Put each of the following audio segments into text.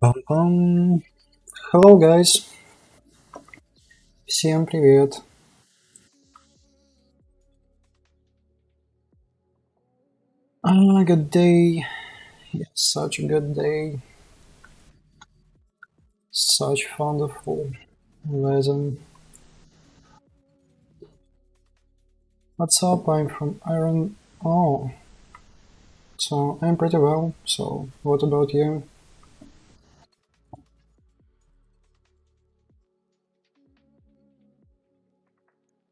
Пам-пам. Hello, guys. Всем привет. Ah, good day. Yes, such a good day. Such wonderful weather. What's up? I'm from Iron. Oh, so I'm pretty well. So, what about you?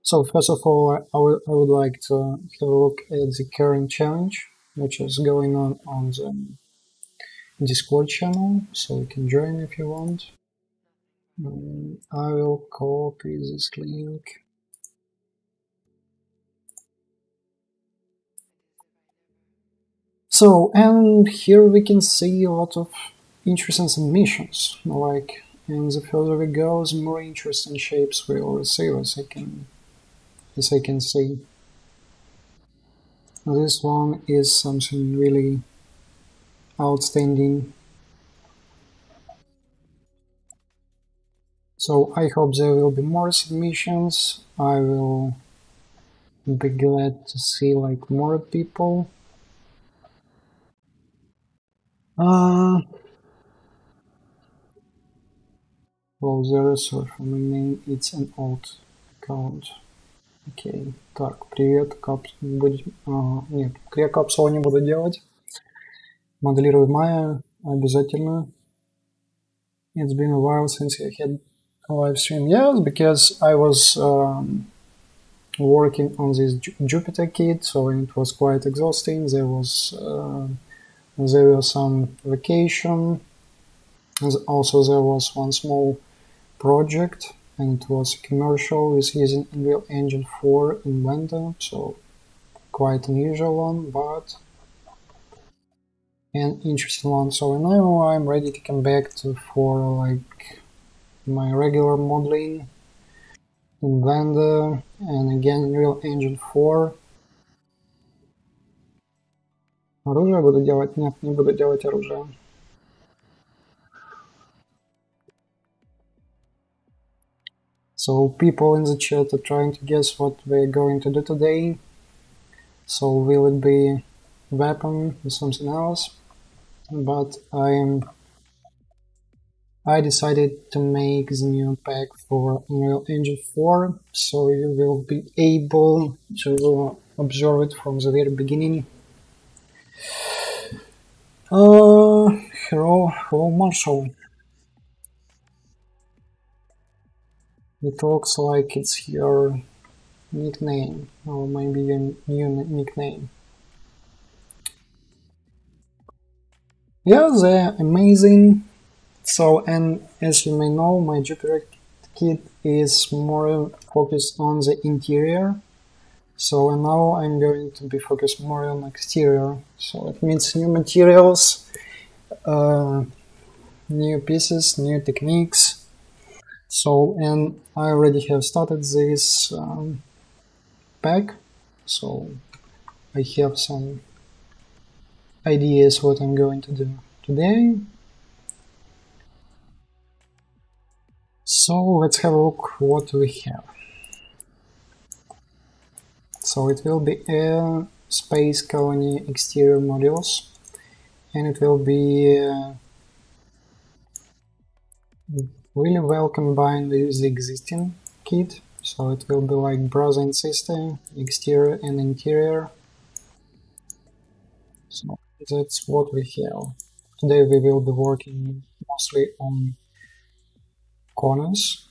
So first of all, I, would, I would like to have a look at the current challenge, which is going on on the Discord channel, so you can join if you want. Um, I will copy this link. So, and here we can see a lot of interesting submissions, like, and the further we go, the more interesting shapes we will receive, as I can, as I can see. This one is something really outstanding. So I hope there will be more submissions. I will be glad to see like more people. Uh, well, the resource for my name it's an old account. Окей. Так, привет, капс... Будь... а, нет, я капсулу не буду делать. Моделирую Майя обязательно. It's been a while since I had a live stream. Yes, because I was um, working on this Ju- Jupyter kit, so it was quite exhausting. There was uh, there was some vacation. Also, there was one small project, and it was commercial with using Unreal Engine 4 in Blender, so quite unusual one, but an interesting one. So now I'm ready to come back to for like my regular modeling in Blender and again Unreal Engine 4. Оружие буду делать? Нет, не буду делать оружие. So people in the chat are trying to guess what we're going to do today. So will it be weapon or something else? But I'm I decided to make the new pack for Unreal Engine 4, so you will be able to observe it from the very beginning. Uh, hello, hello Marshall. It looks like it's your nickname, or maybe your new nickname. Yeah, they're amazing. So, and as you may know, my Jupyter kit is more focused on the interior. So and now I'm going to be focused more on exterior. So it means new materials, uh, new pieces, new techniques. So, and I already have started this um, pack. So I have some ideas what I'm going to do today. So let's have a look what we have. So it will be a space colony exterior modules and it will be uh, really well combined with the existing kit. So it will be like brother and sister, exterior and interior. So that's what we have. Today we will be working mostly on corners.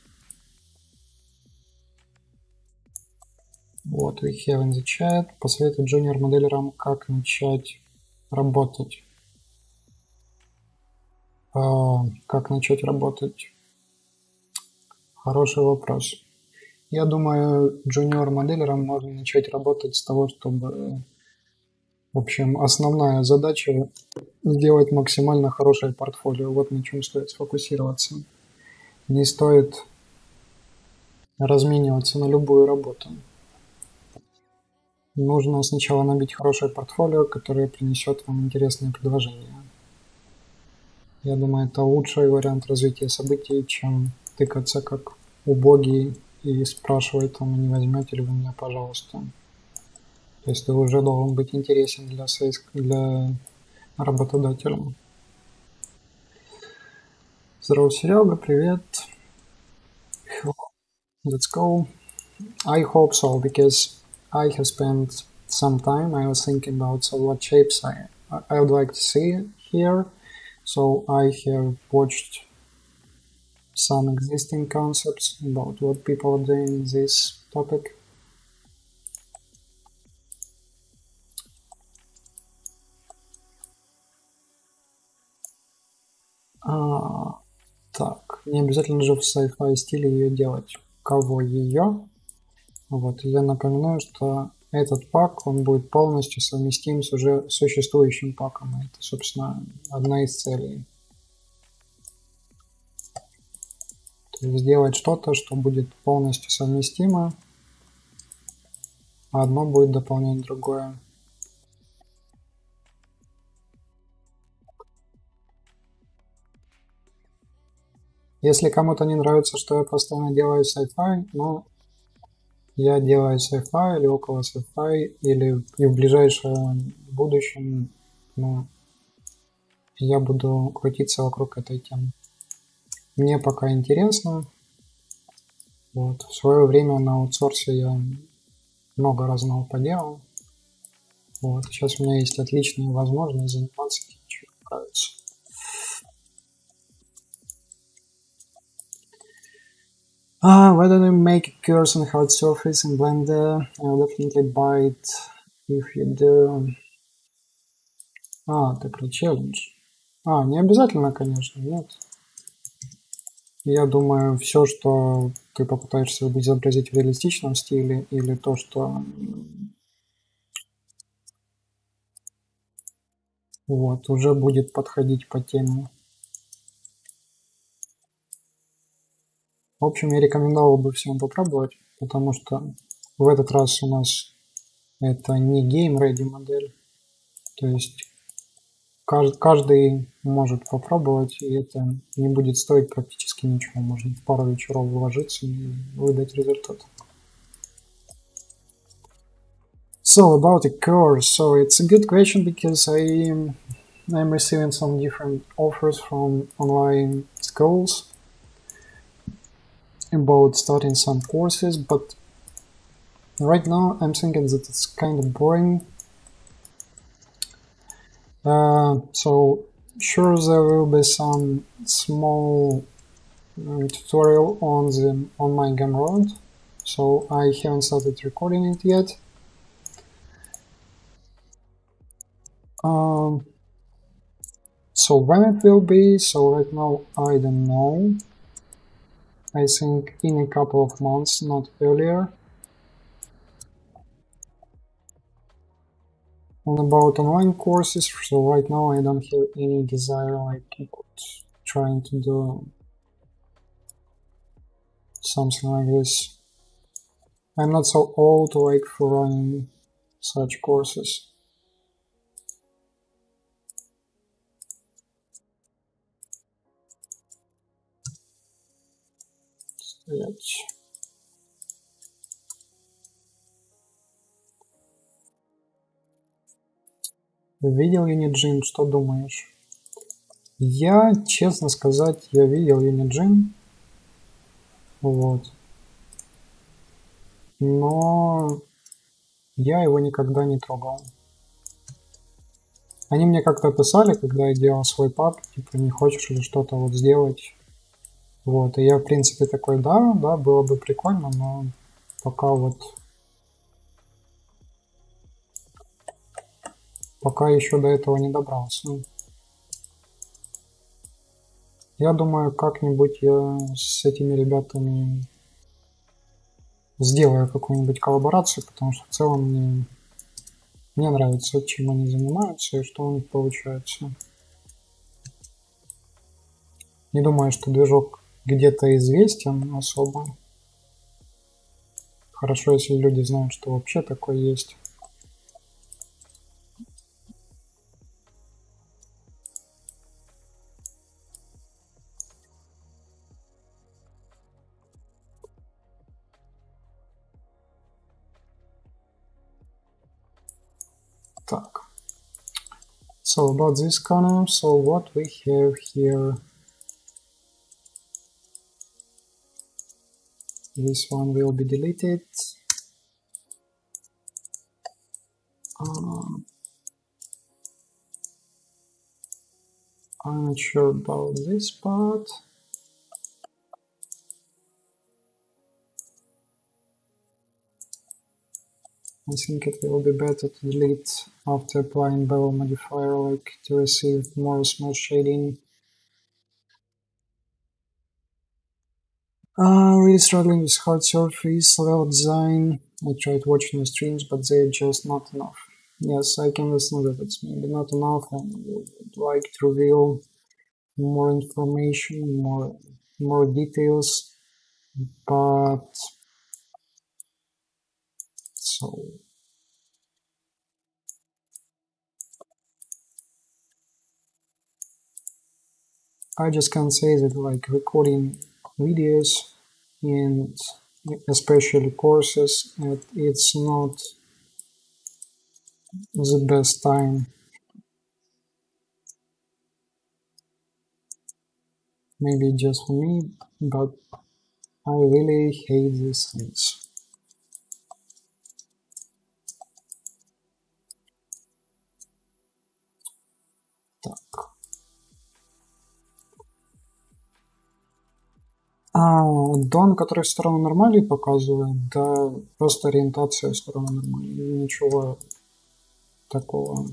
Вот we have in the chat. Посоветуй джуниор-моделерам, как начать работать. А, как начать работать? Хороший вопрос. Я думаю, джуниор-моделерам можно начать работать с того, чтобы, в общем, основная задача сделать максимально хорошее портфолио. Вот на чем стоит сфокусироваться. Не стоит размениваться на любую работу. Нужно сначала набить хорошее портфолио, которое принесет вам интересные предложения. Я думаю, это лучший вариант развития событий, чем тыкаться как убогий и спрашивать там, не возьмете ли вы меня, пожалуйста. То есть ты уже должен быть интересен для, соиск... для работодателя. Здорово, Серега, привет. Let's go. I hope so, because I have spent some time, I was thinking about so what shapes I, I would like to see here. So I have watched some existing concepts about what people are doing in this topic. А, так, не обязательно же в sci-fi стиле ее делать. Кого ее? Вот, я напоминаю, что этот пак, он будет полностью совместим с уже существующим паком. Это, собственно, одна из целей. Сделать что-то, что будет полностью совместимо, а одно будет дополнять другое. Если кому-то не нравится, что я постоянно делаю sci-fi, ну, я делаю sci-fi или около sci-fi, или и в ближайшем будущем, ну, я буду крутиться вокруг этой темы. Мне пока интересно. Вот. В свое время на аутсорсе я много разного поделал. Вот. Сейчас у меня есть отличная возможность заниматься тем, чем нравится. Uh, don't you make a course on hard surface in Blender? I'll definitely buy it if you do. А, это про челлендж. А, не обязательно, конечно, нет. Я думаю, все, что ты попытаешься изобразить в реалистичном стиле, или то, что вот, уже будет подходить по теме. В общем, я рекомендовал бы всем попробовать, потому что в этот раз у нас это не game ready модель. То есть каждый может попробовать, и это не будет стоить практически ничего. Можно в пару вечеров вложиться и выдать результат. So about the course, so it's a good question because I I'm receiving some different offers from online schools about starting some courses, but right now I'm thinking that it's kind of boring. Uh, so sure there will be some small um, tutorial on the on my Gumroad, so I haven't started recording it yet. Um, so when it will be, so right now I don't know. I think in a couple of months, not earlier. on about online courses, so right now I don't have any desire like trying to do something like this. I'm not so old like for running such courses. Let's Видел Unigine, что думаешь? Я, честно сказать, я видел Unigine. Вот. Но я его никогда не трогал. Они мне как-то писали, когда я делал свой паб, типа, не хочешь ли что-то вот сделать вот, и я, в принципе, такой, да, да, было бы прикольно, но пока вот... Пока еще до этого не добрался. Я думаю, как-нибудь я с этими ребятами сделаю какую-нибудь коллаборацию, потому что в целом мне, мне нравится, чем они занимаются и что у них получается. Не думаю, что движок где-то известен особо. Хорошо, если люди знают, что вообще такое есть. So about this corner, so what we have here, this one will be deleted. Um, I'm not sure about this part. I think it will be better to delete after applying bevel modifier like to receive more smooth shading. Uh, really struggling with hard surface level design. I tried watching the streams, but they're just not enough. Yes, I can understand that it's maybe not enough and would like to reveal more information, more more details, but so I just can say that like recording videos and especially courses it's not the best time. Maybe just for me but I really hate these things А, Дон, который сторону нормальной показывает, да, просто ориентация стороны нормальной, ничего такого.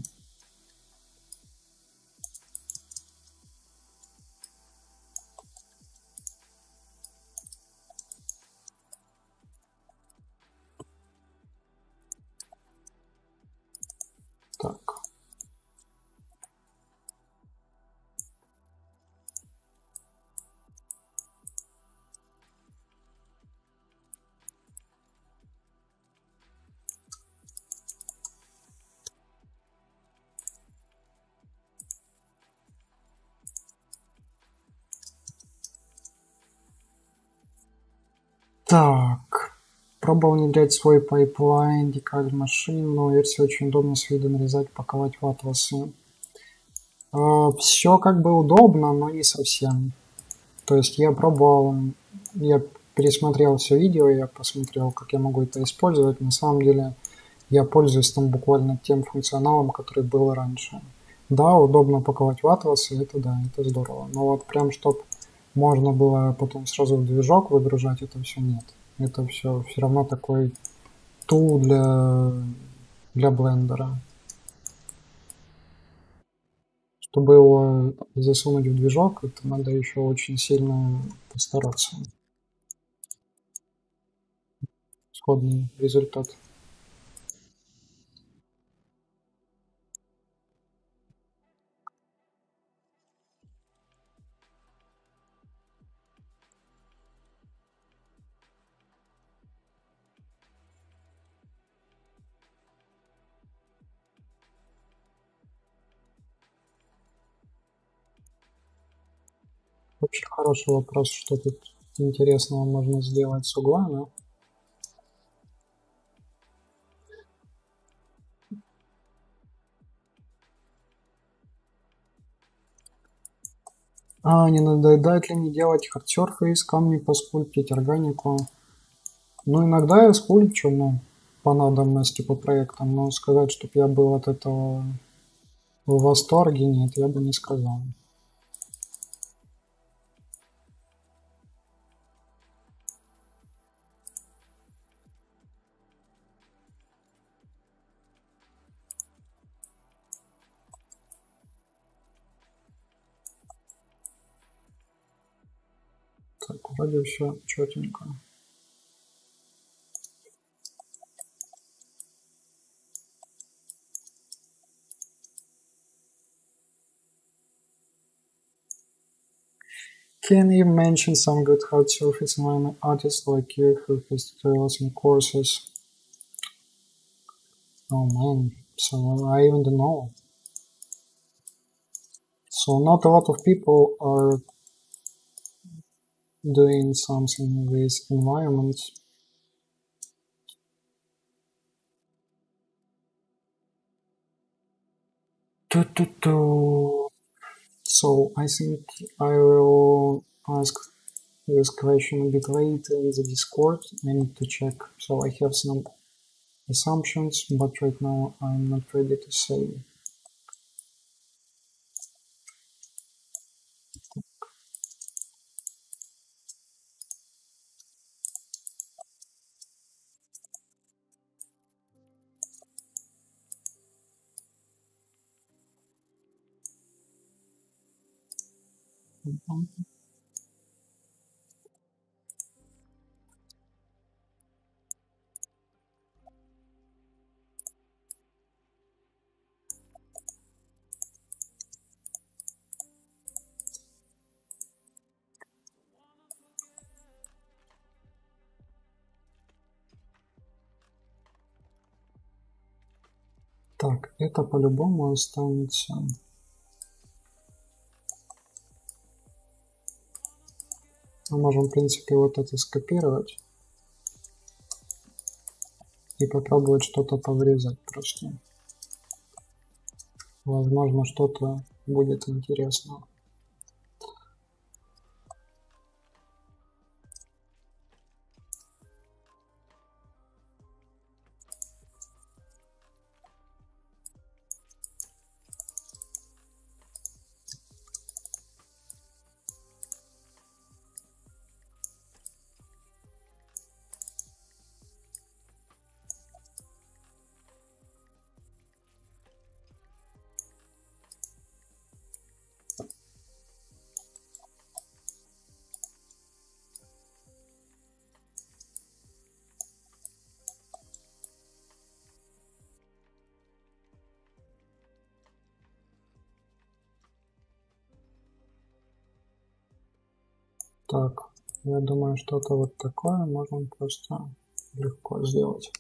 Так, пробовал внедрять свой пайплайн, DECALmachine, новая версия очень удобно с виду нарезать, паковать в атласы. А, Все как бы удобно, но не совсем. То есть я пробовал, я пересмотрел все видео, я посмотрел, как я могу это использовать. На самом деле я пользуюсь там буквально тем функционалом, который был раньше. Да, удобно паковать в атласы, это да, это здорово. Но вот прям, чтобы можно было потом сразу в движок выгружать, это все нет. Это все все равно такой тул для, для блендера. Чтобы его засунуть в движок, это надо еще очень сильно постараться. Сходный результат. Вообще хороший вопрос, что тут интересного можно сделать с углами. А, не надоедает ли мне делать хардсерфы из камней поскульптить органику? Ну, иногда я скульпчу, ну, по надобности, по проектам, но сказать, чтобы я был от этого в восторге, нет, я бы не сказал. вроде все четенько. Can you mention some good hard surface environment artists like you who has tutorials and courses? Oh man, so I even don't know. So not a lot of people are doing something with environment. So I think I will ask this question a bit later in the Discord. I need to check. So I have some assumptions, but right now I'm not ready to say. Так, это по-любому останется. Мы можем, в принципе, вот это скопировать и попробовать что-то поврезать просто. Возможно, что-то будет интересно. Я думаю, что-то вот такое можем просто легко сделать.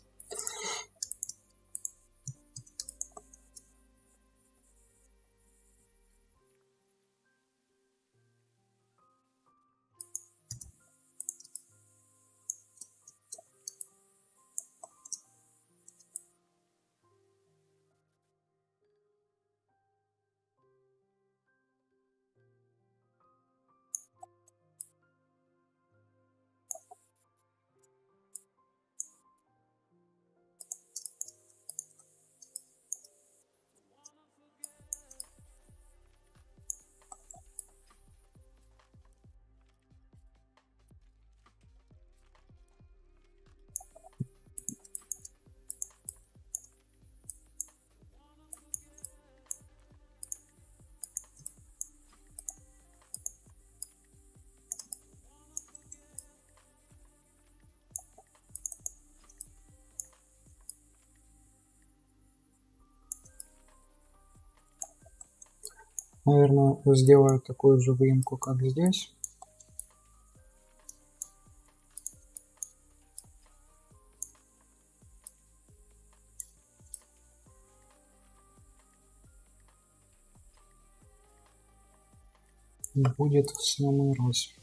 Наверное, сделаю такую же выемку, как здесь. будет в самый раз.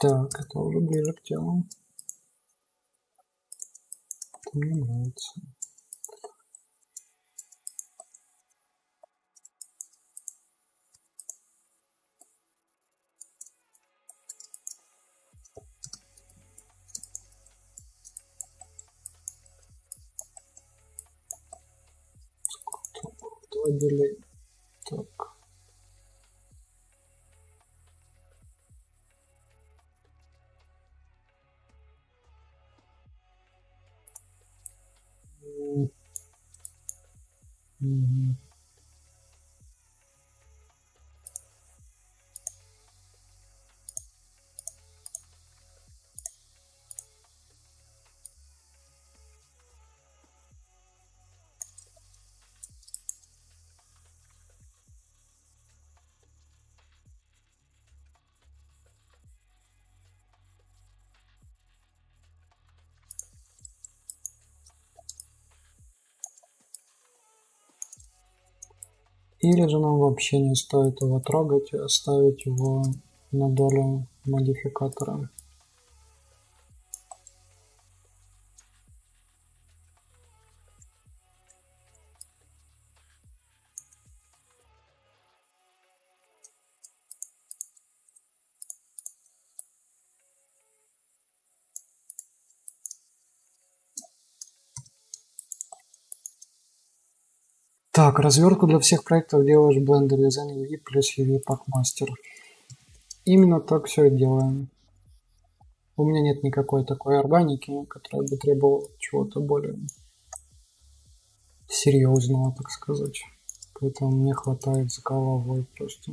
Так, это уже ближе к телу. Мне нравится. Сколько там? Два делей. Так. Или же нам вообще не стоит его трогать оставить его на долю модификатора. Так, развертку для всех проектов делаешь в Blender Design UV плюс UV Packmaster. Именно так все и делаем. У меня нет никакой такой органики, которая бы требовала чего-то более серьезного, так сказать. Поэтому мне хватает с головой просто.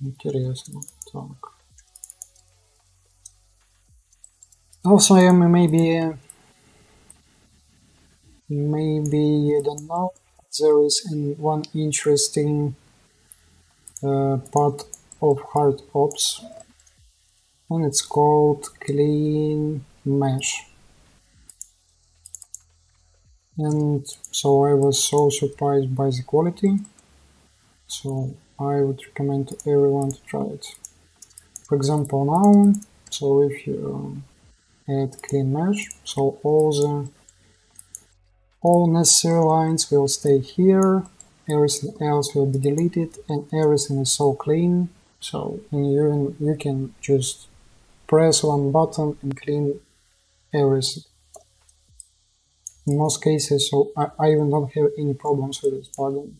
интересно. Так. Also, maybe, maybe you don't know, there is one interesting uh, part of hard ops, and it's called clean mesh. And so I was so surprised by the quality. So I would recommend to everyone to try it. For example now, so if you um, add clean mesh, so all the all necessary lines will stay here, everything else will be deleted and everything is so clean, so you, you can just press one button and clean everything. In most cases, so I, I even don't have any problems with this plugin.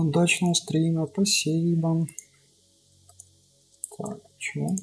Удачного стрима, спасибо. Так, почему?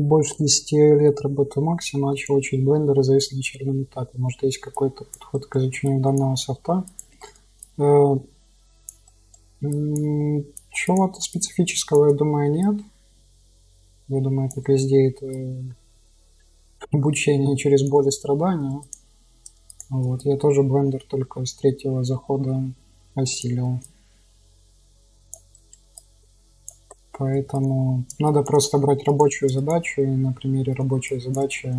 Больше 10 лет работы в Максе, начал учить блендеры завис на начальном этапе. Может, есть какой-то подход к изучению данного софта. Э, чего-то специфического, я думаю, нет. Я думаю, как везде, это обучение через боль и страдания. Вот. Я тоже блендер только с третьего захода осилил. Поэтому надо просто брать рабочую задачу и на примере рабочей задачи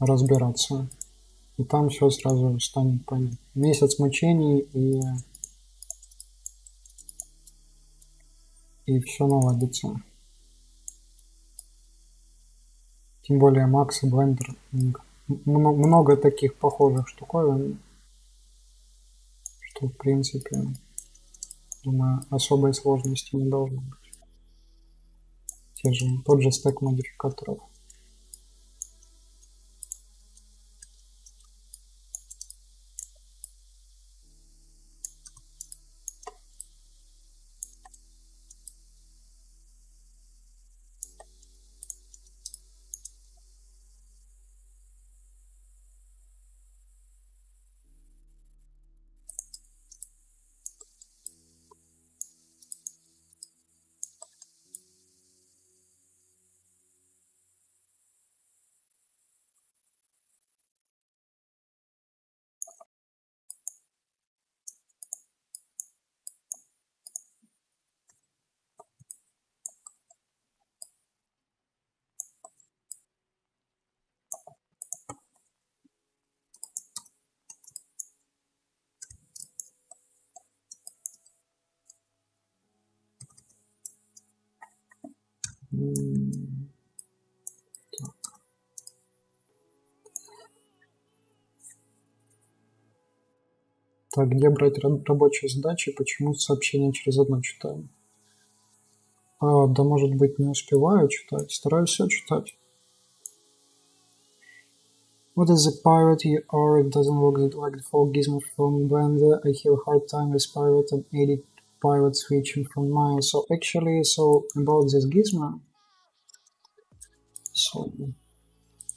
разбираться. И там все сразу станет понятно. Месяц мучений и, и все наладится. Тем более Макс и Blender. Много таких похожих штуковин, что в принципе Думаю, особой сложности не должно быть. Те же, тот же стек модификаторов. Так, где брать рабочие задачи? Почему сообщения через одно читаю? А, да, может быть, не успеваю читать. Стараюсь все читать. What is the pirate you are? It doesn't work like the full gizmo from Blender. I have a hard time with pirate and edit pirate switching from Maya. So actually, so about this gizmo, so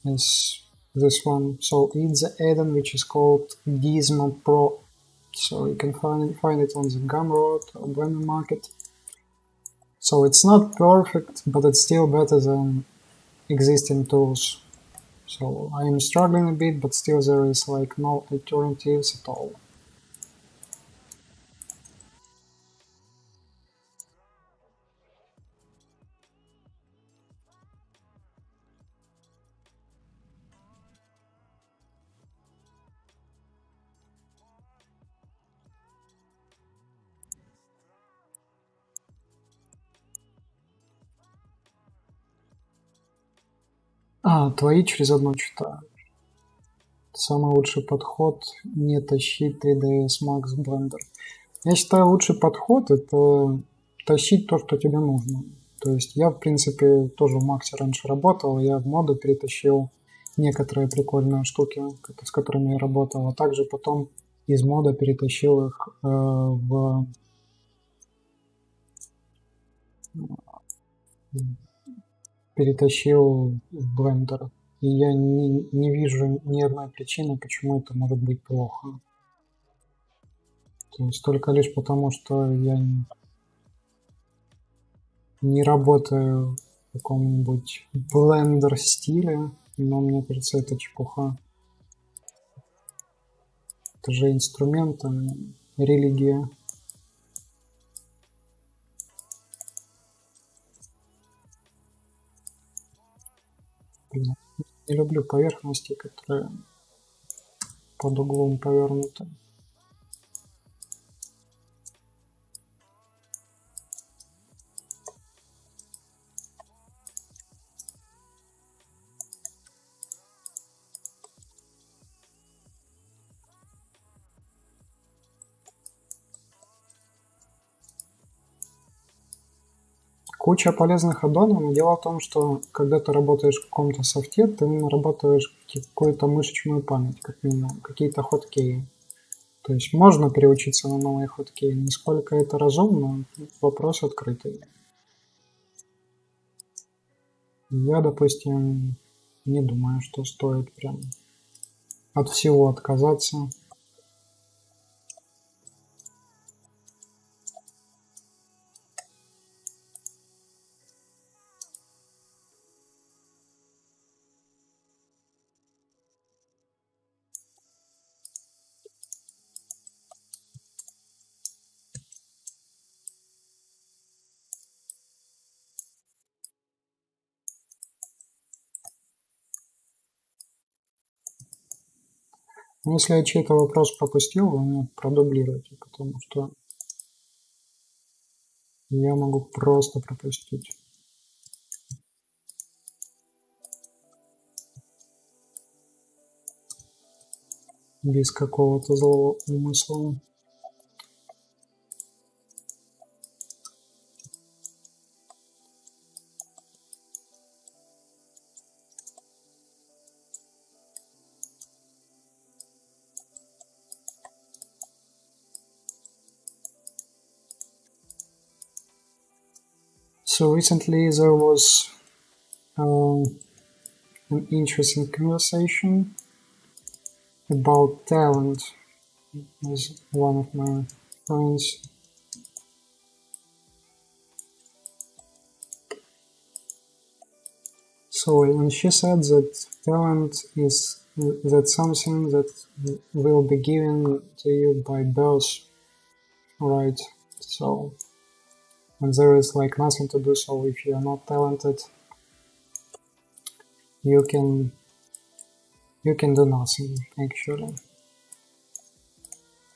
is this one. So it's the add-on which is called Gizmo Pro so you can find, find it on the Gumroad or Blender Market. So it's not perfect, but it's still better than existing tools. So I am struggling a bit, but still there is like no alternatives at all. А, твои через одно читаю. Самый лучший подход – не тащить 3ds Max Blender. Я считаю, лучший подход – это тащить то, что тебе нужно. То есть я, в принципе, тоже в Максе раньше работал, я в моду перетащил некоторые прикольные штуки, с которыми я работал, а также потом из мода перетащил их э, в перетащил в блендер. И я не, не вижу ни одной причины, почему это может быть плохо. То есть только лишь потому, что я не, не работаю в каком-нибудь блендер стиле, но мне кажется, это чепуха. Это же инструмент, а религия. Не люблю поверхности, которые под углом повернуты. Куча полезных аддонов, но дело в том, что когда ты работаешь в каком-то софте, ты нарабатываешь какую-то мышечную память, как минимум, какие-то хоткеи. То есть можно переучиться на новые хоткеи, насколько это разумно, вопрос открытый. Я, допустим, не думаю, что стоит прям от всего отказаться. Но если я чей-то вопрос пропустил, вы мне продублируйте, потому что я могу просто пропустить. Без какого-то злого умысла. So recently there was uh, an interesting conversation about talent with one of my friends. So and she said that talent is that something that will be given to you by birth, right? So and there is like nothing to do so if you're not talented you can you can do nothing actually.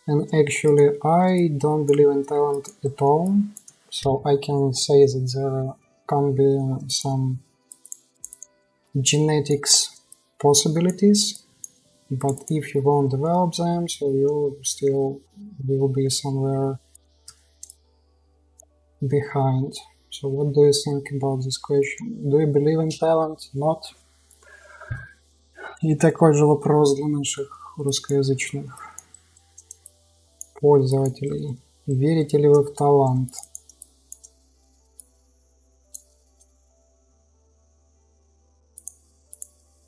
And actually I don't believe in talent at all so I can say that there can be some genetics possibilities but if you won't develop them so you still will be somewhere behind. So what do you think about this question? Do you believe in talent? Not? И такой же вопрос для наших русскоязычных пользователей. Верите ли вы в талант?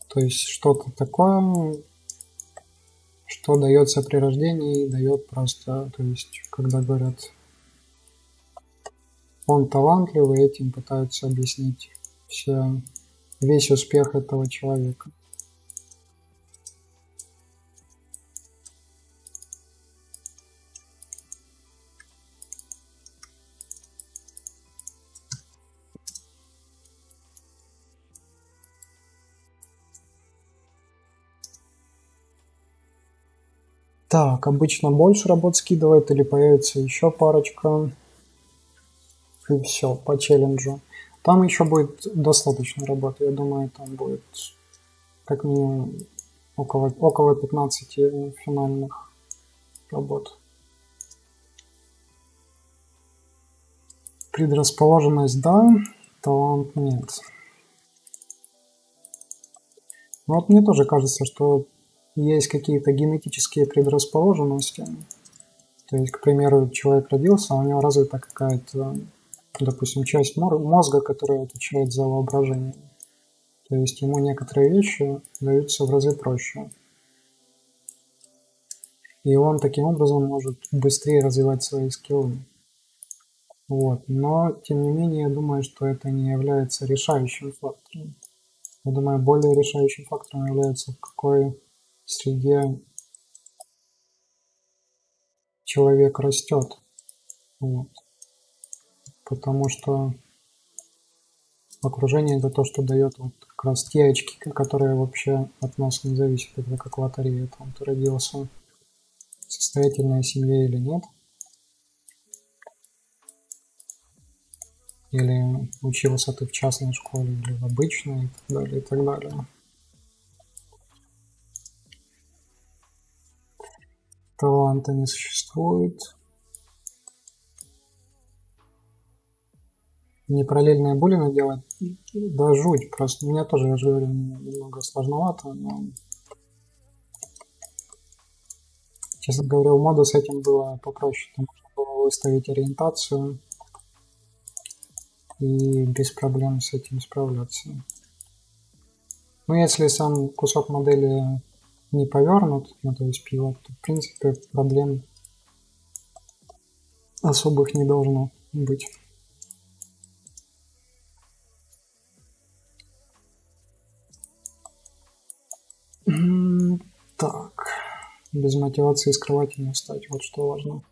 То есть что-то такое, что дается при рождении дает просто, то есть когда говорят он талантливый, этим пытаются объяснить все, весь успех этого человека. Так, обычно больше работ скидывает или появится еще парочка и все по челленджу. Там еще будет достаточно работы, я думаю, там будет как минимум около, около 15 финальных работ. Предрасположенность – да, талант – нет. Вот мне тоже кажется, что есть какие-то генетические предрасположенности. То есть, к примеру, человек родился, а у него развита какая-то допустим, часть мозга, которая отвечает за воображение. То есть ему некоторые вещи даются в разы проще. И он таким образом может быстрее развивать свои скиллы. Вот. Но, тем не менее, я думаю, что это не является решающим фактором. Я думаю, более решающим фактором является, в какой среде человек растет. Вот потому что окружение это то, что дает вот как раз те очки, которые вообще от нас не зависят, это как лотерея, там ты родился в состоятельной семье или нет, или учился ты в частной школе или в обычной и так далее, и так далее. Таланта не существует. Не параллельные буллинг делать, да жуть. Просто у меня тоже, я же говорю, немного сложновато, но... Честно говоря, у мода с этим было попроще. Там можно было выставить ориентацию и без проблем с этим справляться. Но если сам кусок модели не повернут, ну то есть пивот, то в принципе проблем особых не должно быть. Без мотивации с кровати не встать, вот что важно.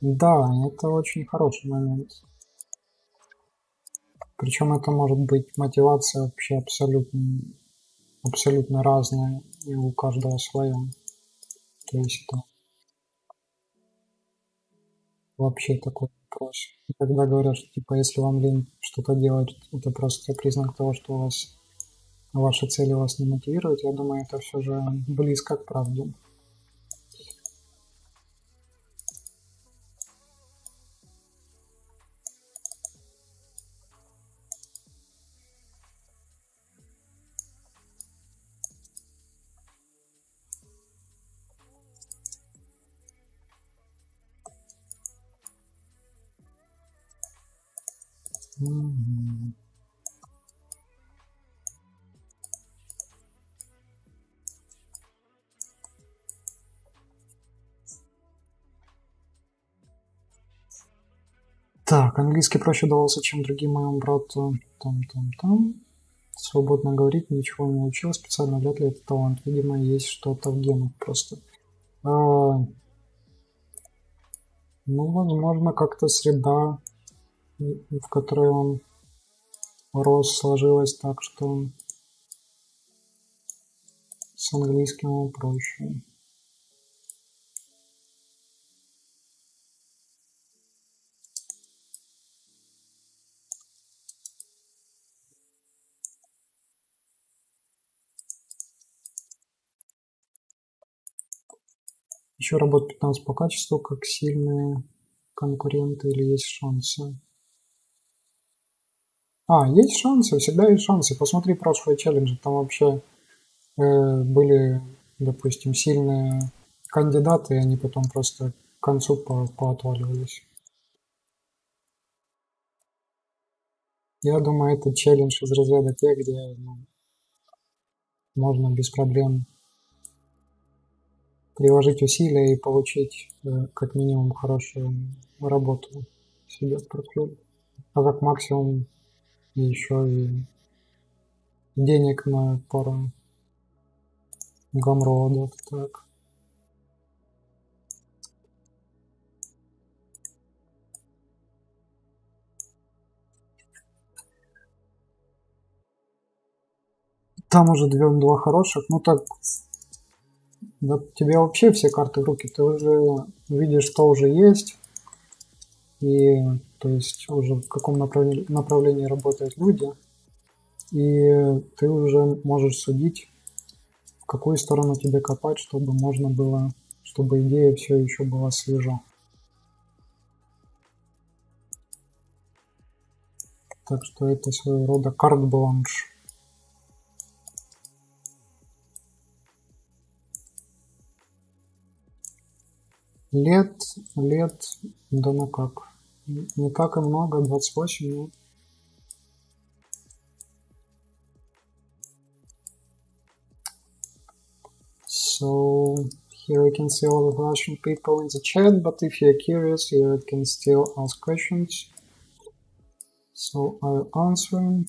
Да, это очень хороший момент. Причем это может быть мотивация вообще абсолютно, абсолютно разная, и у каждого своя. То есть это вообще такой вопрос. Когда говорят, что типа если вам лень что-то делать, это просто признак того, что у вас ваши цели вас не мотивируют, я думаю, это все же близко к правде. Английский проще давался, чем другим моему брату. Там, там, там. Свободно говорить, ничего не учил, специально вряд ли это талант. Видимо, есть что-то в генах просто. А, ну, возможно, как-то среда, в которой он рос, сложилась так, что с английским проще. Еще работа 15 по качеству, как сильные конкуренты или есть шансы? А, есть шансы, всегда есть шансы. Посмотри прошлые челленджи, там вообще э, были, допустим, сильные кандидаты, и они потом просто к концу по поотваливались. Я думаю, это челлендж из разряда тех, где ну, можно без проблем приложить усилия и получить э, как минимум хорошую работу себе в портфель. А как максимум еще и денег на пару гамродов. Так. Там уже две, два хороших. Ну так да тебе вообще все карты в руки, ты уже видишь, что уже есть, и то есть уже в каком направлении, направлении работают люди, и ты уже можешь судить, в какую сторону тебе копать, чтобы можно было, чтобы идея все еще была свежа. Так что это своего рода карт-бланш. Лет, лет, да ну как, не так и много, 28, ну. So here I can see all the Russian people in the chat, but if you're curious, you can still ask questions. So I'll answer.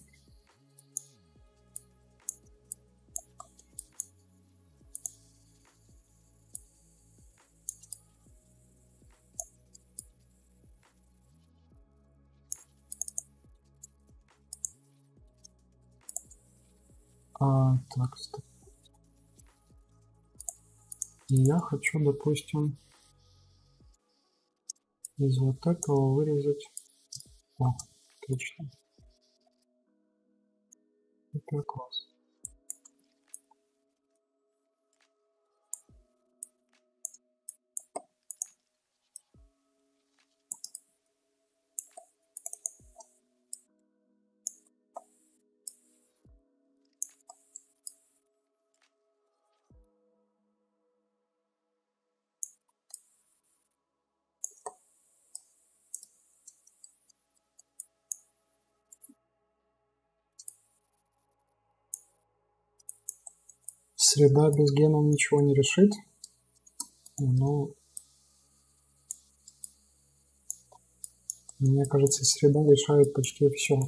А, так, стоп. я хочу, допустим, из вот этого вырезать. О, отлично. Это класс. Среда без генов ничего не решит. Но мне кажется, среда решает почти все.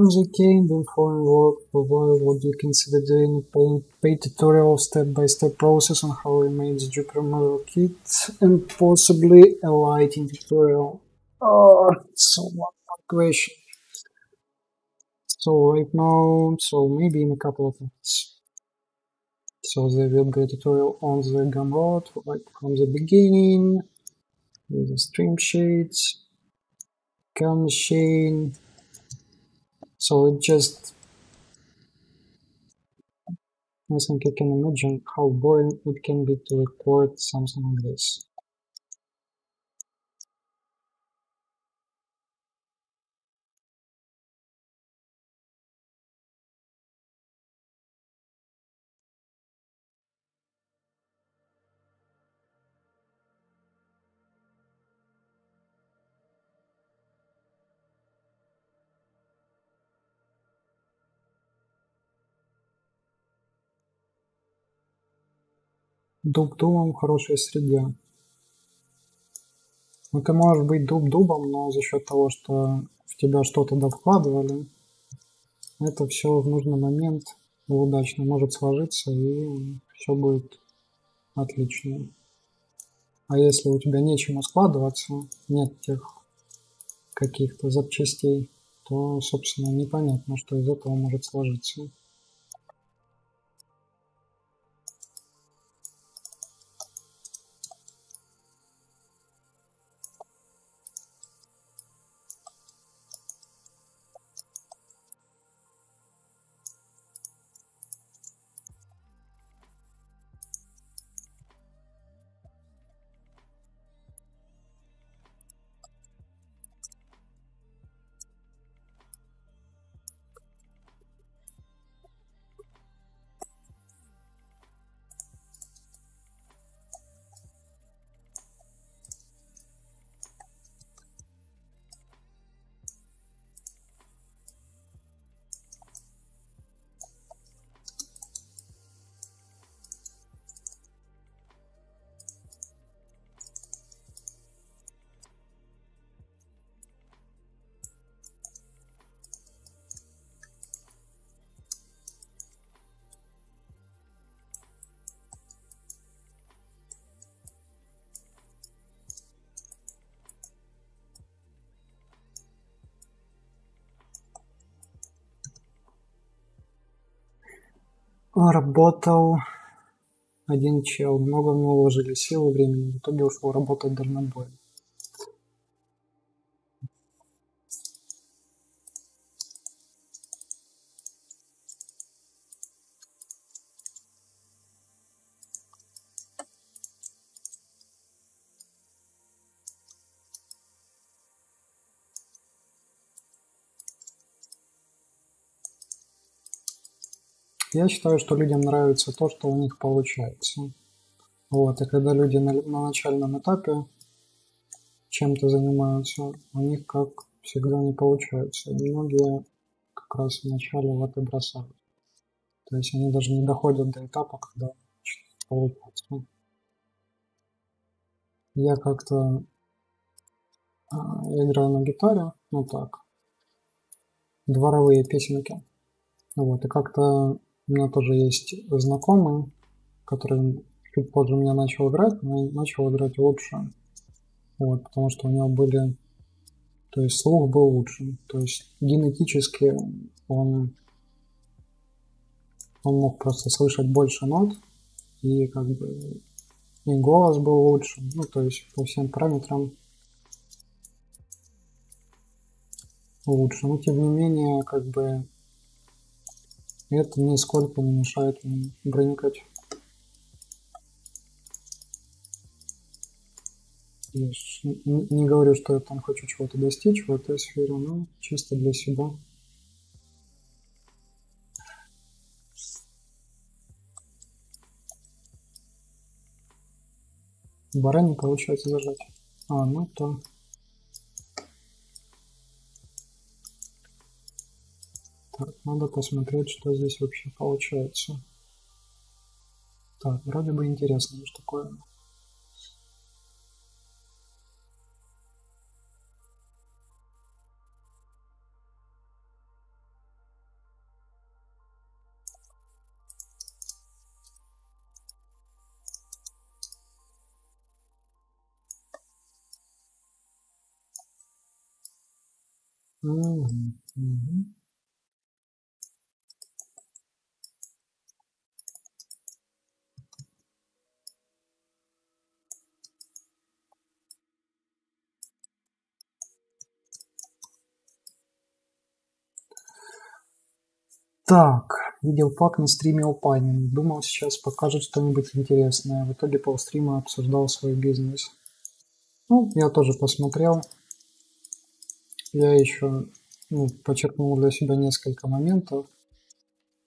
From the game, the foreign work provide what you consider doing paid, paid tutorial step-by-step process on how we made the Jupyter model kit and possibly a lighting tutorial. Oh, so one question. So right now, so maybe in a couple of minutes. So there will be a tutorial on the Gumroad, like from the beginning, with the stream sheets, gun machine, so it just, I think I can imagine how boring it can be to record something like this. Дуб дубом в хорошей среде. Ну, ты можешь быть дуб дубом, но за счет того, что в тебя что-то довкладывали, это все в нужный момент удачно может сложиться, и все будет отлично. А если у тебя нечему складываться, нет тех каких-то запчастей, то, собственно, непонятно, что из этого может сложиться. Работал один чел, много в него вложили сил и времени, в итоге ушел работать дальнобоем. Я считаю, что людям нравится то, что у них получается. Вот, и когда люди на, на начальном этапе чем-то занимаются, у них, как всегда, не получается. И многие как раз вначале в это бросают. То есть они даже не доходят до этапа, когда получается. Я как-то а, играю на гитаре, ну так, дворовые песенки. Вот, и как-то у меня тоже есть знакомый, который чуть позже меня начал играть, но начал играть лучше. Вот, потому что у него были... То есть слух был лучше. То есть генетически он он мог просто слышать больше нот, и как бы и голос был лучше, ну то есть по всем параметрам лучше. Но тем не менее, как бы это нисколько не мешает мне брынкать. Я не говорю, что я там хочу чего-то достичь в этой сфере, но чисто для себя. Бара не получается зажать. А, ну то... надо посмотреть, что здесь вообще получается. Так, вроде бы интересно, что такое. Так, видел пак на стриме Опанин. Думал, сейчас покажет что-нибудь интересное. В итоге полстрима обсуждал свой бизнес. Ну, я тоже посмотрел. Я еще ну, подчеркнул для себя несколько моментов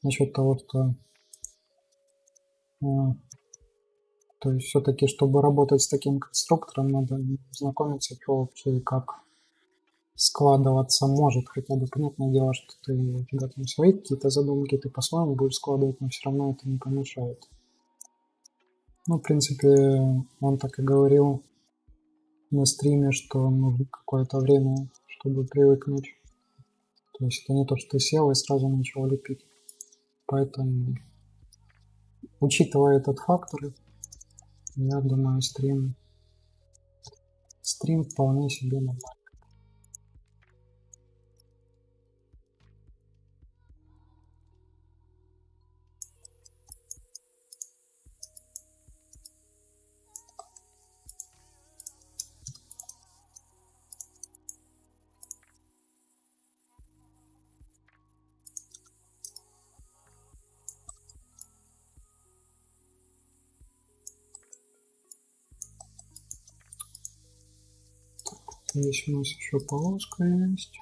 насчет того, что э, то есть все-таки, чтобы работать с таким конструктором, надо знакомиться, вообще и как складываться может. Хотя бы понятное дело, что ты, тебя там свои какие-то задумки, ты по-своему будешь складывать, но все равно это не помешает. Ну, в принципе, он так и говорил на стриме, что нужно какое-то время, чтобы привыкнуть. То есть это не то, что ты сел и сразу начал лепить. Поэтому, учитывая этот фактор, я думаю, стрим, стрим вполне себе нормальный. Здесь у нас еще полоска есть.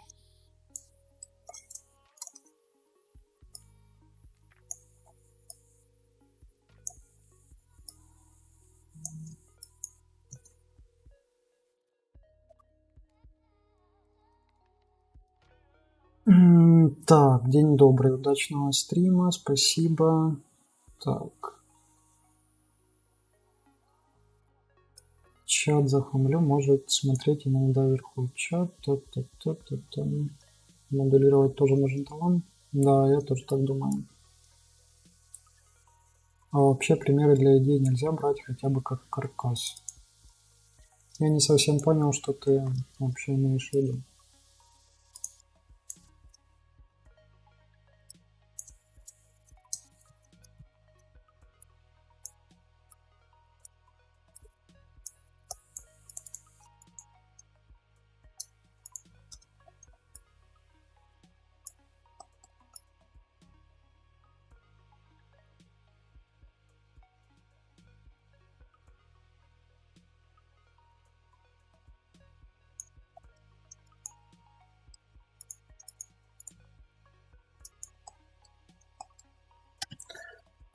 Так, день добрый, удачного стрима, спасибо. Так. Чат захламлю, может смотреть иногда вверху чат. Та -та -та -та -та. Моделировать тоже нужен талант. Да, я тоже так думаю. А вообще примеры для идей нельзя брать хотя бы как каркас. Я не совсем понял, что ты вообще имеешь в виду.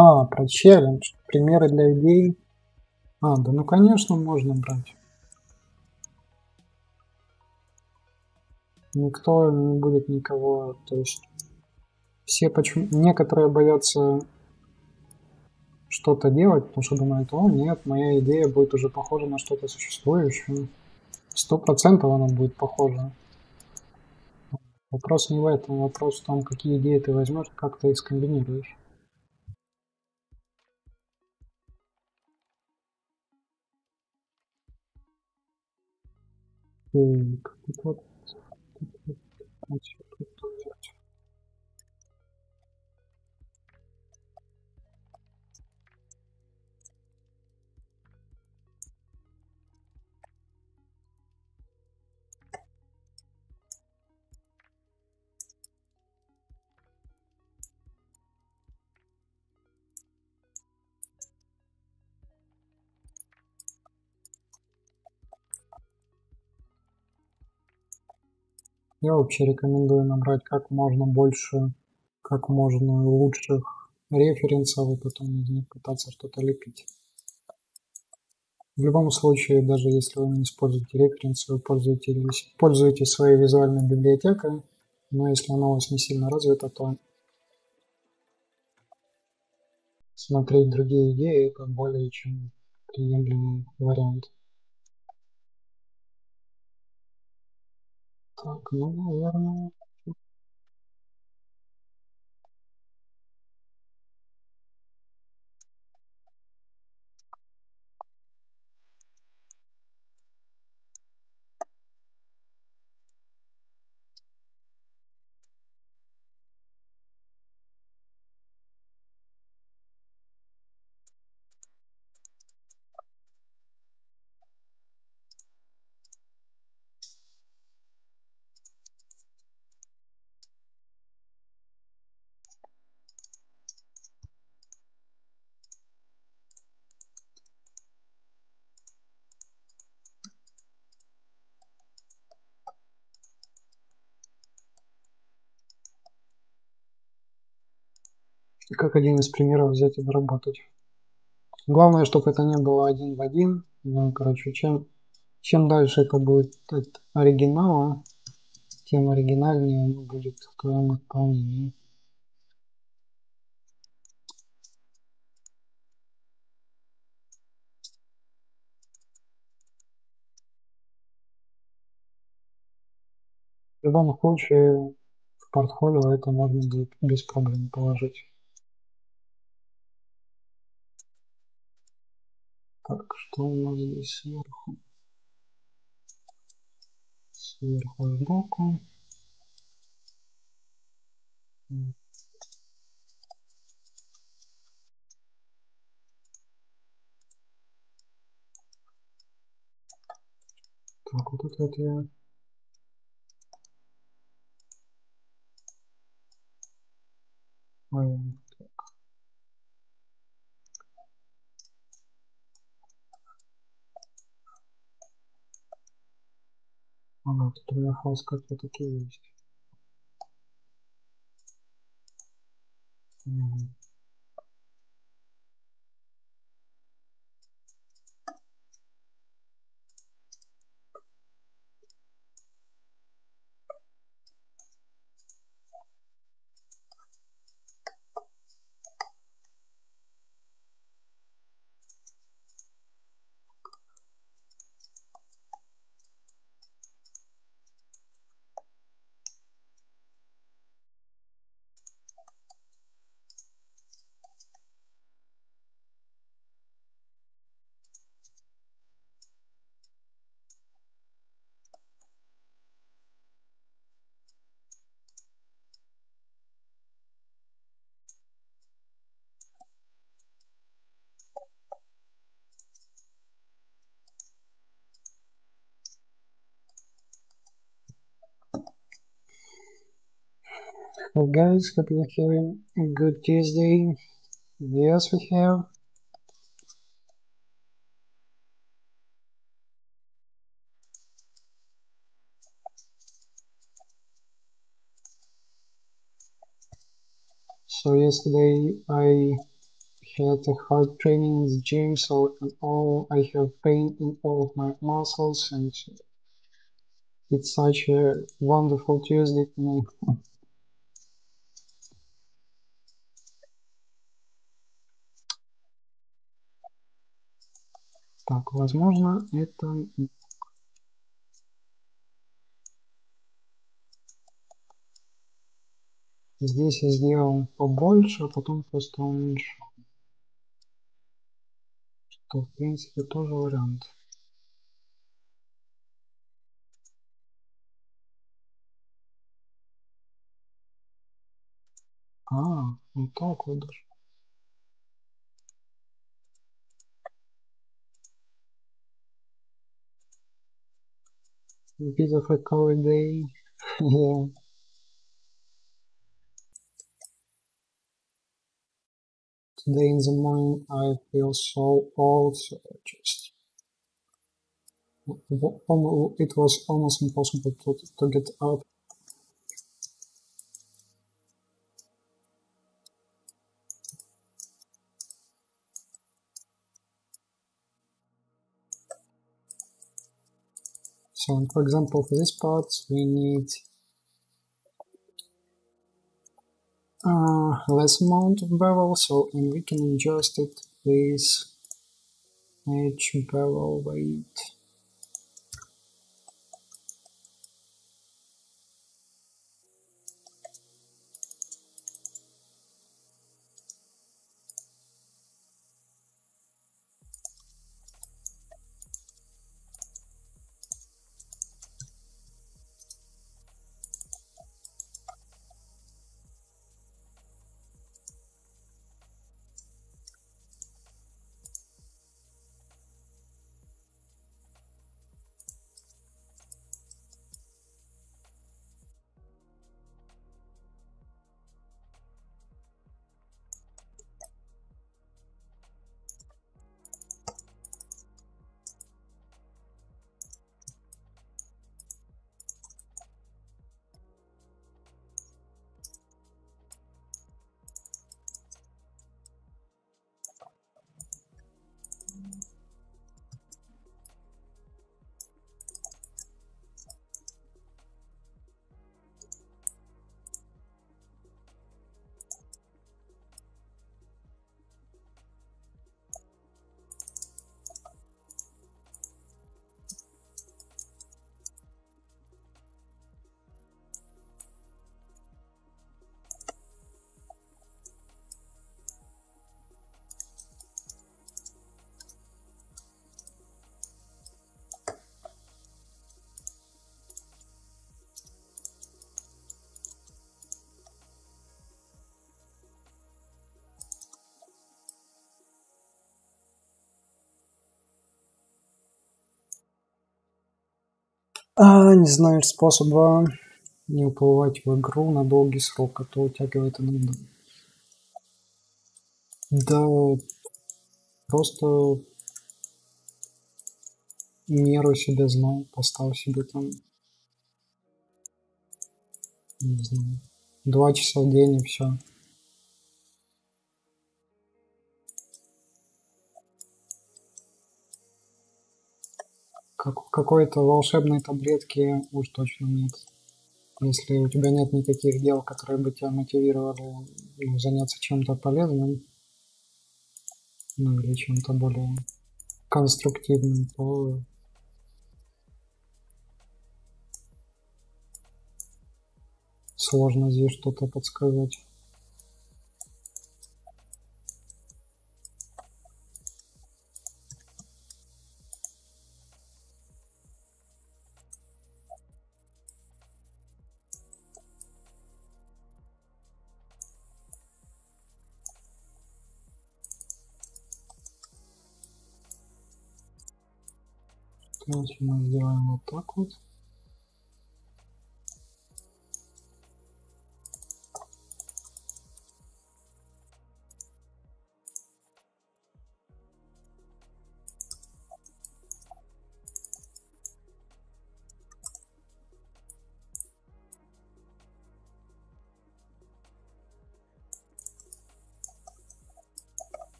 А, про челлендж. Примеры для идей. А, да ну конечно можно брать. Никто не будет никого, то есть все почему некоторые боятся что-то делать, потому что думают, о нет, моя идея будет уже похожа на что-то существующее. Сто процентов она будет похожа. Вопрос не в этом, вопрос в том, какие идеи ты возьмешь, как ты их скомбинируешь. Вот, Я вообще рекомендую набрать как можно больше, как можно лучших референсов и потом из них пытаться что-то лепить. В любом случае, даже если вы не используете референсы, вы пользуетесь, пользуетесь своей визуальной библиотекой, но если она у вас не сильно развита, то смотреть другие идеи – это более чем приемлемый вариант. Так, ну, наверное, как один из примеров взять и доработать. Главное, чтобы это не было один в один. Ну, короче, чем, чем дальше это будет от оригинала, тем оригинальнее оно будет в твоем исполнении. В любом случае, в портфолио это можно без проблем положить. Так, что у нас здесь сверху? Сверху сбоку. Так, вот это я Ой, у меня хаос как-то такие есть. Well guys, hope you're having a good Tuesday. Yes, we have. So yesterday I had a hard training in the gym, so all I have pain in all of my muscles, and it's such a wonderful Tuesday to me. Так, возможно, это... Здесь я сделал побольше, а потом просто уменьшил. Что, в принципе, тоже вариант. А, вот так вот даже. A bit of a cold day. yeah. Today in the morning I feel so old, so just it was almost impossible to, to get up So for example, for this part, we need uh, less amount of barrel, so and we can adjust it with edge barrel weight. А, не знаешь способа не уплывать в игру на долгий срок, а то утягивает иногда. Да, просто меру себе знай, поставь себе там, не знаю, два часа в день и все. Как, какой-то волшебной таблетки уж точно нет. Если у тебя нет никаких дел, которые бы тебя мотивировали ну, заняться чем-то полезным, ну или чем-то более конструктивным, то сложно здесь что-то подсказать. Давайте мы сделаем вот так вот.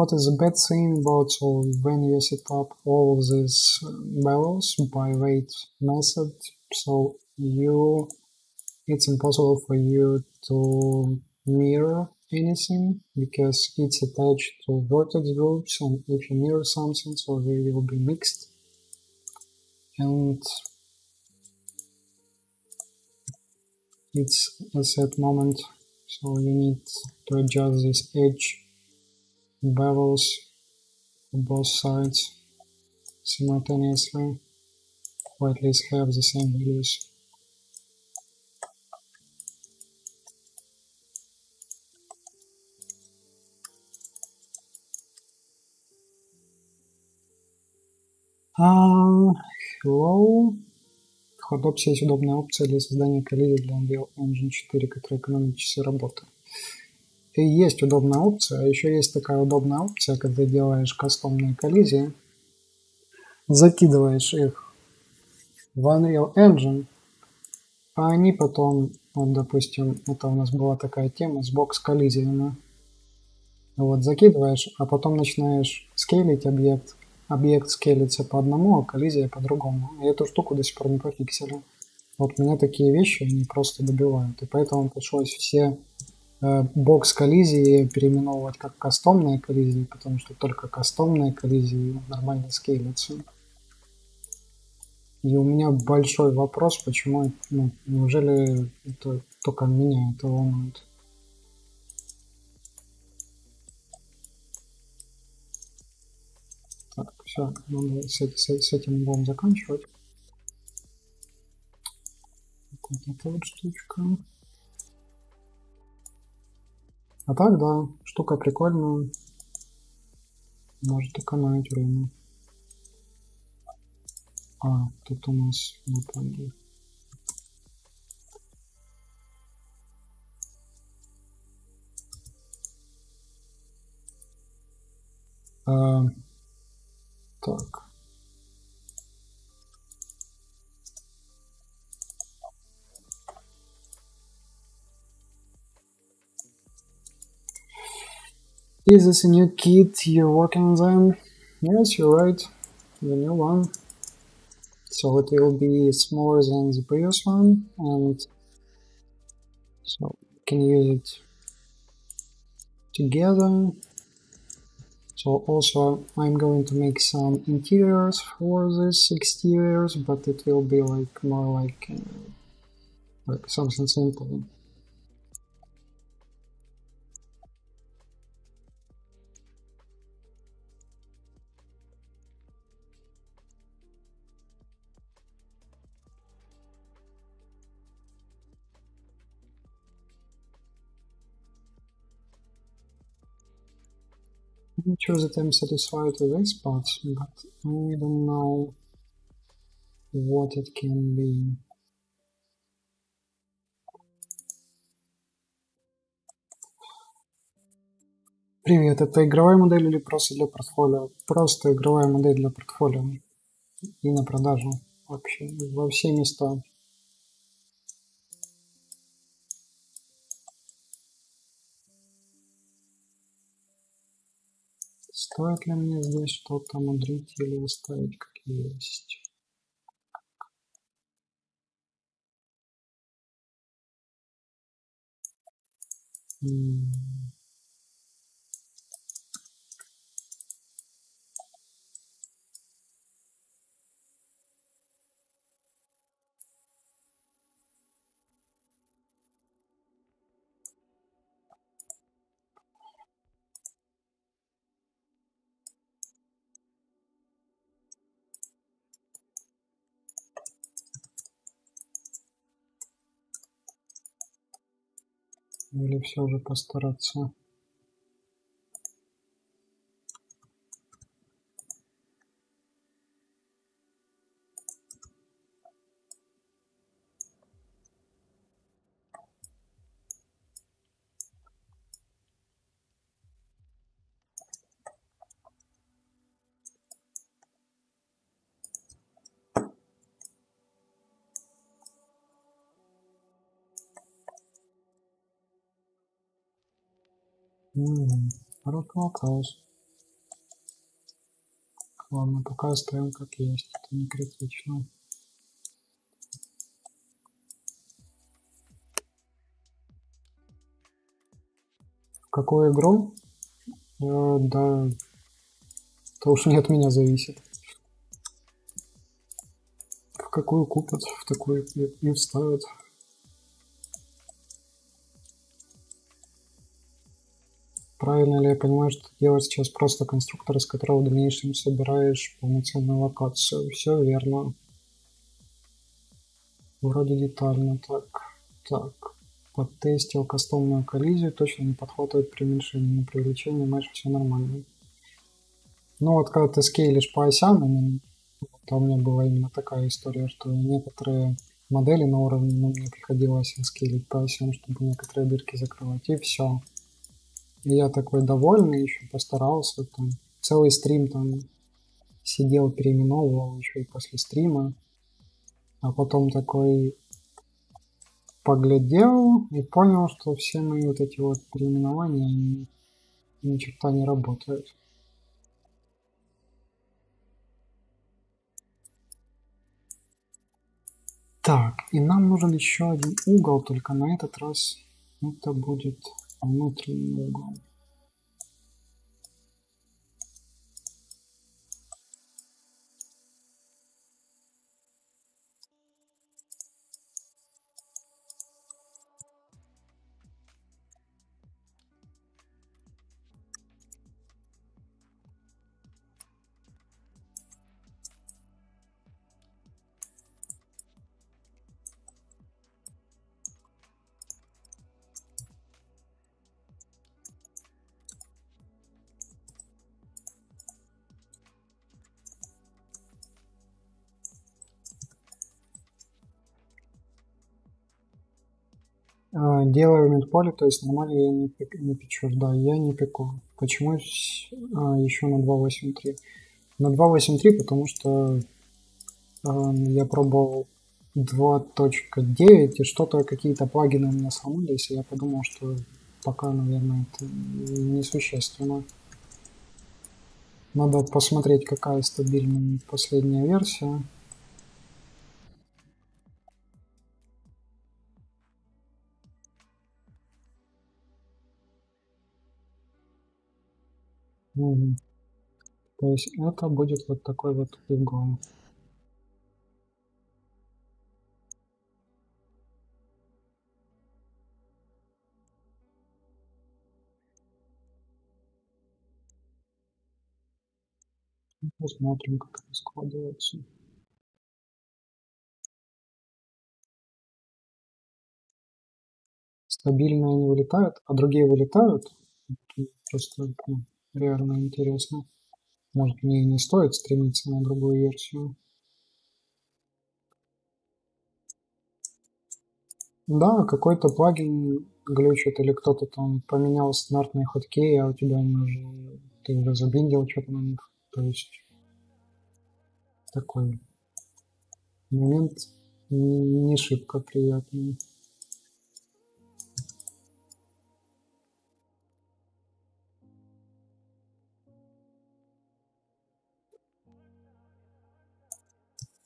What is a bad thing about when you set up all these levels by weight method, so you it's impossible for you to mirror anything because it's attached to vertex groups and if you mirror something so they will be mixed. And it's a set moment so you need to adjust this edge bevels for both sides simultaneously or at least have the same values. Uh, hello. Hardopsy есть удобная опция для создания коллизии для Unreal Engine 4, которая экономит часы работы. И есть удобная опция, а еще есть такая удобная опция, когда делаешь кастомные коллизии, закидываешь их в Unreal Engine, а они потом, вот, допустим, это у нас была такая тема с бокс-коллизиями, вот, закидываешь, а потом начинаешь скейлить объект, объект скейлится по одному, а коллизия по другому. И эту штуку до сих пор не пофиксили. Вот меня такие вещи, они просто добивают. И поэтому пришлось все бокс коллизии переименовывать как кастомные коллизии, потому что только кастомные коллизии нормально скейлятся. И у меня большой вопрос, почему, ну, неужели это только меня это волнует? Так, все, надо с, с, с этим будем заканчивать. Вот эта вот штучка. А так, да, штука прикольная. Может экономить время. А, тут у нас понял. А, так. Is this a new kit you're working on them? Yes, you're right. The new one. So it will be smaller than the previous one and so you can use it together so also I'm going to make some interiors for this exteriors, but it will be like more like uh, like something simple. I'm sure that I'm satisfied with this part, but I don't know what it can be. Привет, это игровая модель или просто для портфолио? Просто игровая модель для портфолио и на продажу вообще во все места. Стоит ли мне здесь что-то мудрить или оставить как есть? Или все же постараться Вопрос. Ладно, пока оставим как есть, это не критично. В какую игру? Э, да, то уж не от меня зависит. В какую купят, в такую и вставят. Правильно ли я понимаю, что ты делаешь сейчас просто конструктор, из которого в дальнейшем собираешь полноценную локацию? Все верно. Вроде детально. Так, так. Подтестил кастомную коллизию, точно не подхватывает при уменьшении, на привлечении матч все нормально. Ну вот когда ты скейлишь по осям, а у меня была именно такая история, что некоторые модели на уровне, ну, мне приходилось скейлить по осям, чтобы некоторые дырки закрывать, и все. И я такой довольный, еще постарался, там, целый стрим там сидел, переименовывал еще и после стрима, а потом такой поглядел и понял, что все мои вот эти вот переименования, они ни черта не работают. Так, и нам нужен еще один угол, только на этот раз это будет внутренний угол. Делаю медполе, то есть нормально я не, не печу. Да, я не пеку. Почему а, еще на 2.8.3? На 2.8.3, потому что а, я пробовал 2.9 и что-то, какие-то плагины у меня сломались, и я подумал, что пока, наверное, это несущественно. Надо посмотреть, какая стабильная последняя версия. То есть это будет вот такой вот угол. Посмотрим, как это складывается. Стабильные не вылетают, а другие вылетают. Просто ну, реально интересно. Может мне не стоит стремиться на другую версию. Да, какой-то плагин глючит или кто-то там поменял стандартные ходки, а у тебя уже, ты уже забиндил что-то на них. То есть такой момент не шибко приятный.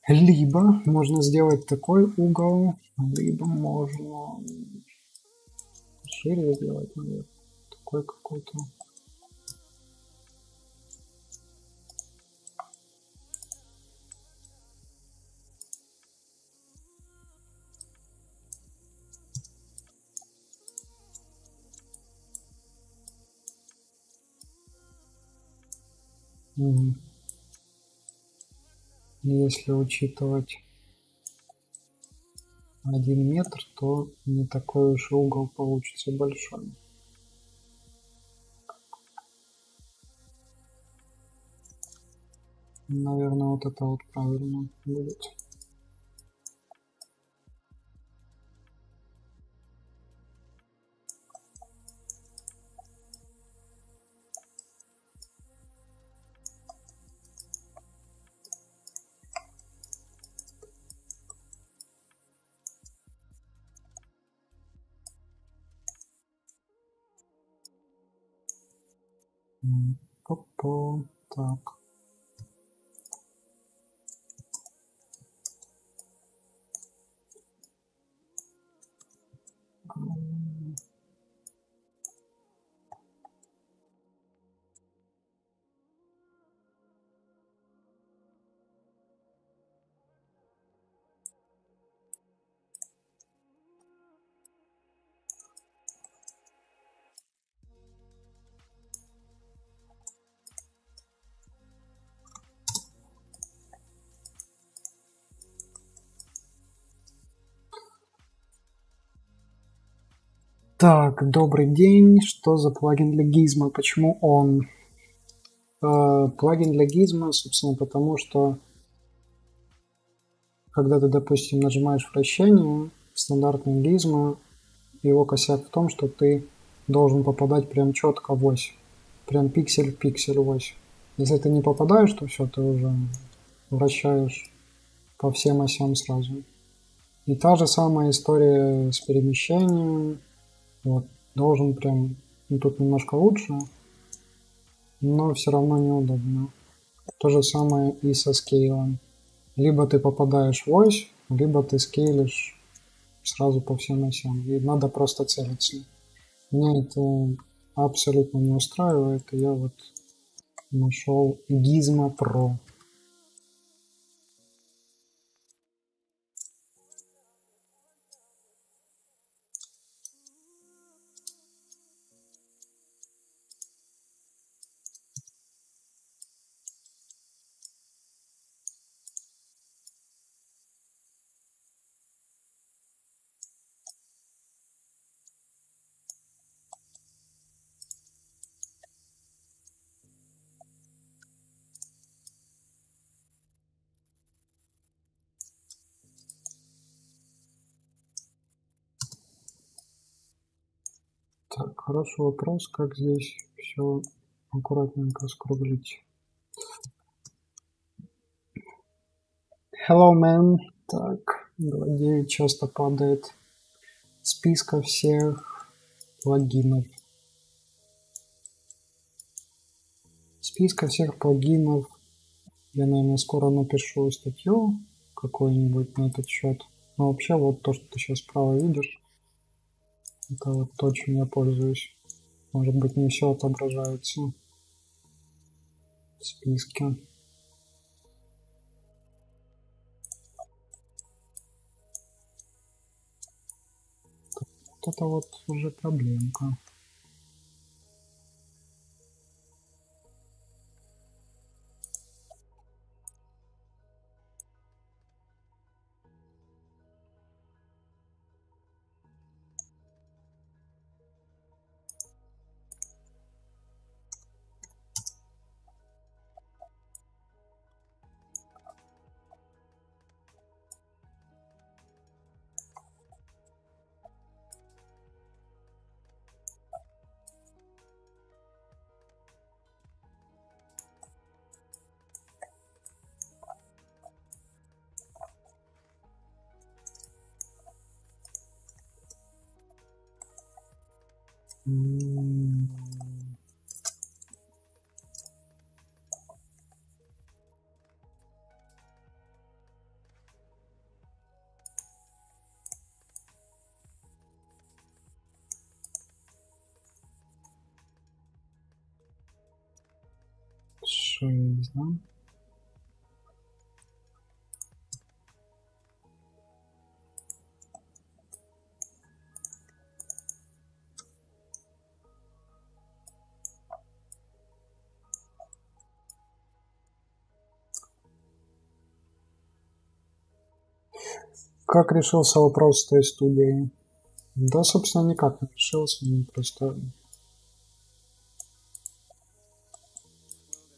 Либо можно сделать такой угол, либо можно шире сделать, наверное, такой какой-то. Mm-hmm если учитывать один метр, то не такой уж угол получится большой. Наверное, вот это вот правильно будет. Так, добрый день. Что за плагин для Gizmo? Почему он? Э, плагин для Gizmo, собственно, потому что когда ты, допустим, нажимаешь вращение, стандартный гизма, его косяк в том, что ты должен попадать прям четко в ось. Прям пиксель в пиксель в ось. Если ты не попадаешь, то все, ты уже вращаешь по всем осям сразу. И та же самая история с перемещением. Вот, должен прям, ну, тут немножко лучше, но все равно неудобно. То же самое и со скейлом. Либо ты попадаешь в ось, либо ты скейлишь сразу по всем осям. И надо просто целиться. Меня это абсолютно не устраивает, и я вот нашел Gizmo Pro. Хороший вопрос, как здесь все аккуратненько скруглить. Hello, man. Так, 2.9 часто падает. Списка всех плагинов. Списка всех плагинов. Я, наверное, скоро напишу статью какую-нибудь на этот счет. Но вообще вот то, что ты сейчас справа видишь, это вот то, чем я пользуюсь. Может быть, не все отображается в списке. Вот это вот уже проблемка. Как решился вопрос с той студией? Да, собственно, никак не решился, просто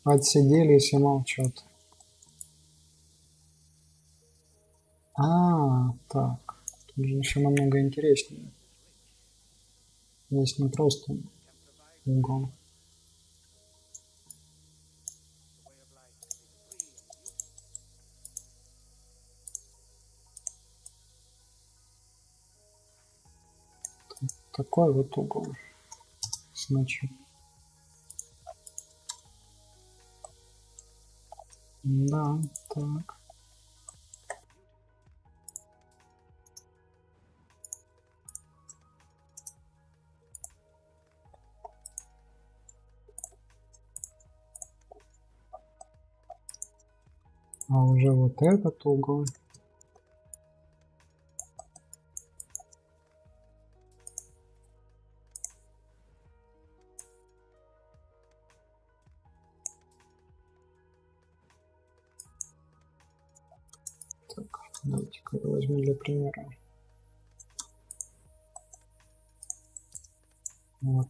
отсиделись и молчат. А, так, тут же еще намного интереснее. Здесь не просто угол. Такой вот угол. Значит, да, так. А уже вот этот угол.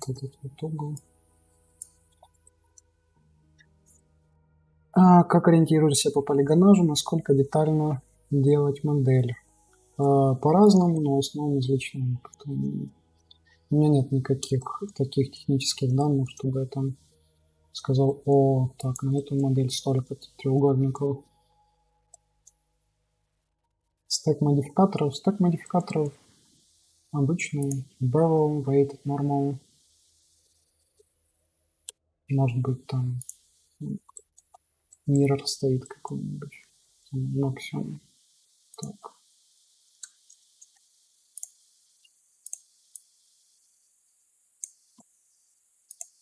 Этот вот угол. А как ориентируешься по полигонажу, насколько детально делать модель. А, по-разному, но в основном из личного опыта. У меня нет никаких таких технических данных, чтобы я там сказал, о, так, на эту модель столько треугольников. Стек модификаторов. Стек модификаторов обычный. Bevel, weighted, normal. Может быть там mirror стоит какой-нибудь. Максимум. Так.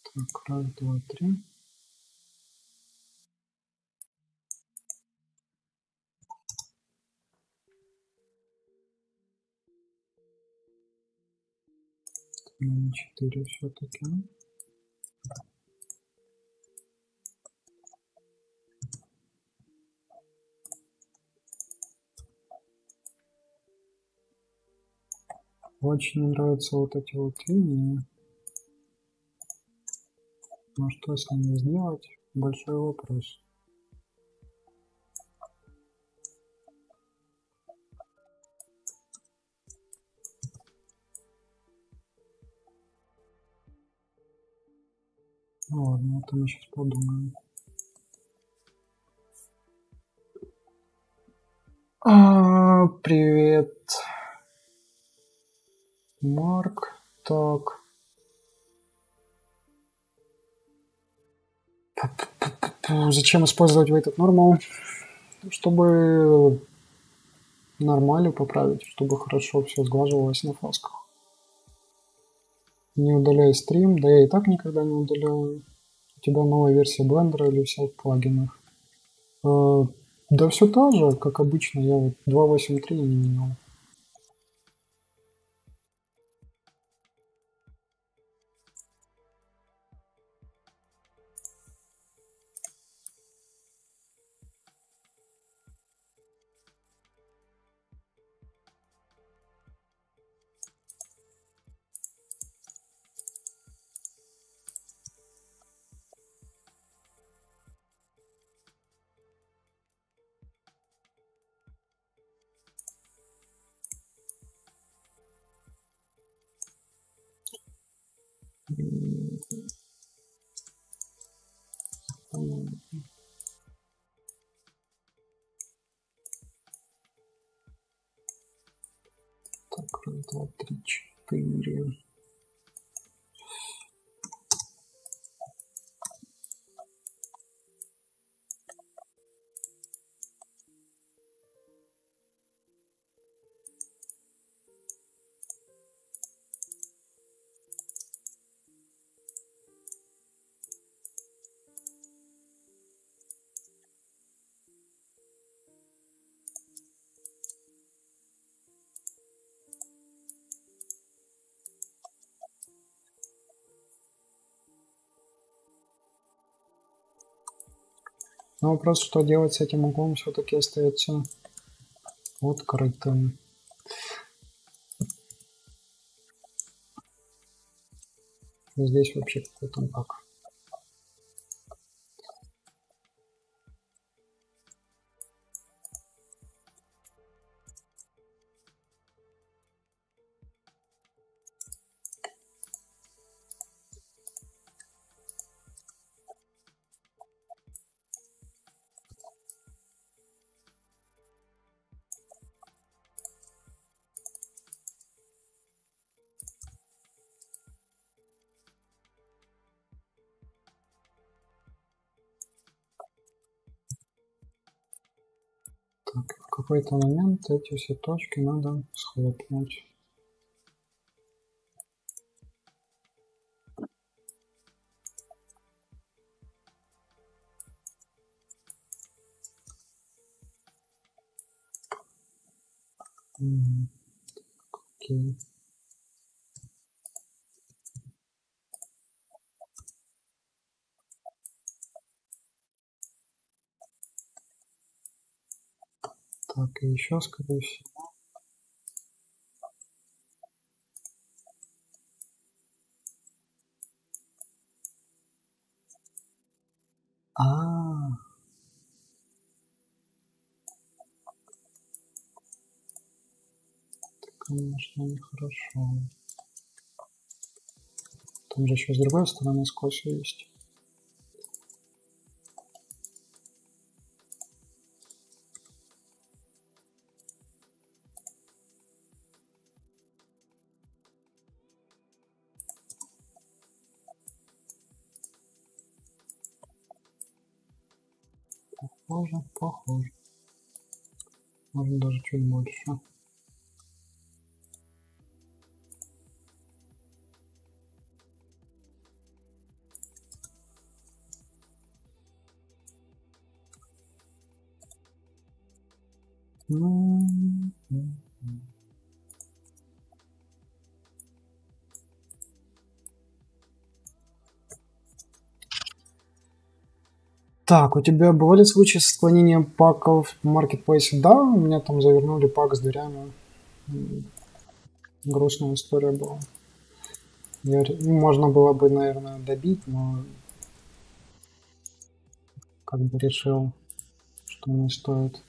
Так, раз, два, три. Четыре все-таки. Очень нравятся вот эти вот линии. Но что с ними сделать? Большой вопрос. Ну ладно, это мы сейчас подумаем. А, привет. Марк. Так. Зачем использовать этот нормал? Чтобы нормалью поправить, чтобы хорошо все сглаживалось на фасках. Не удаляй стрим, да я и так никогда не удаляю. У тебя новая версия блендера или все в плагинах? Э, да все та же, как обычно, я вот 2.8.3 не менял. Но вопрос, что делать с этим углом, все-таки остается открытым. Здесь вообще какой-то баг. Так, какой-то момент эти все точки надо схлопнуть. еще, скорее всего. А, -а, -а. Это, конечно, нехорошо. Там же еще с другой стороны скосил есть. Так, у тебя бывали случаи с отклонением паков в маркетплейсе? Да, у меня там завернули пак с дверями. Грустная история была. Я, ну, можно было бы, наверное, добить, но как бы решил, что не стоит.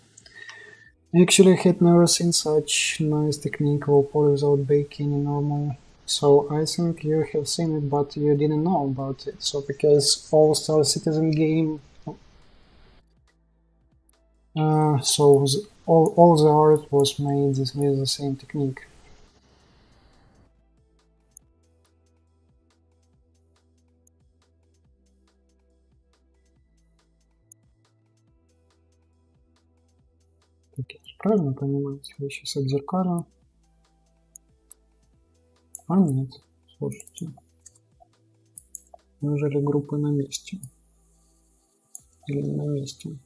Actually, I had never seen such nice technique of pour without baking normal. So I think you have seen it, but you didn't know about it. So because All Star Citizen game, uh, so all all the art was made with the same technique. Так, я правильно понимаю, я сейчас отзеркалю. А нет, слушайте. Неужели группы на месте? Или не на месте?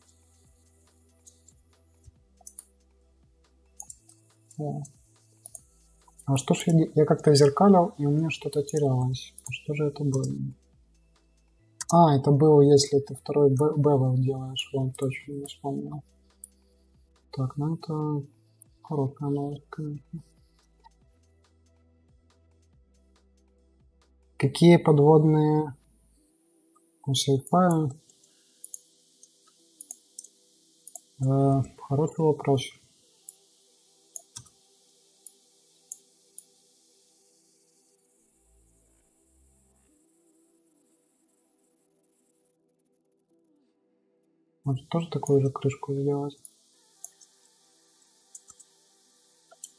А что ж я, я как-то зеркалил, и у меня что-то терялось. А что же это было? А, это было, если ты второй бевел делаешь. Вон, точно не вспомнил. Так, ну это хорошая новость. Какие подводные сейфа? Э, хороший вопрос. Может тоже такую же крышку сделать?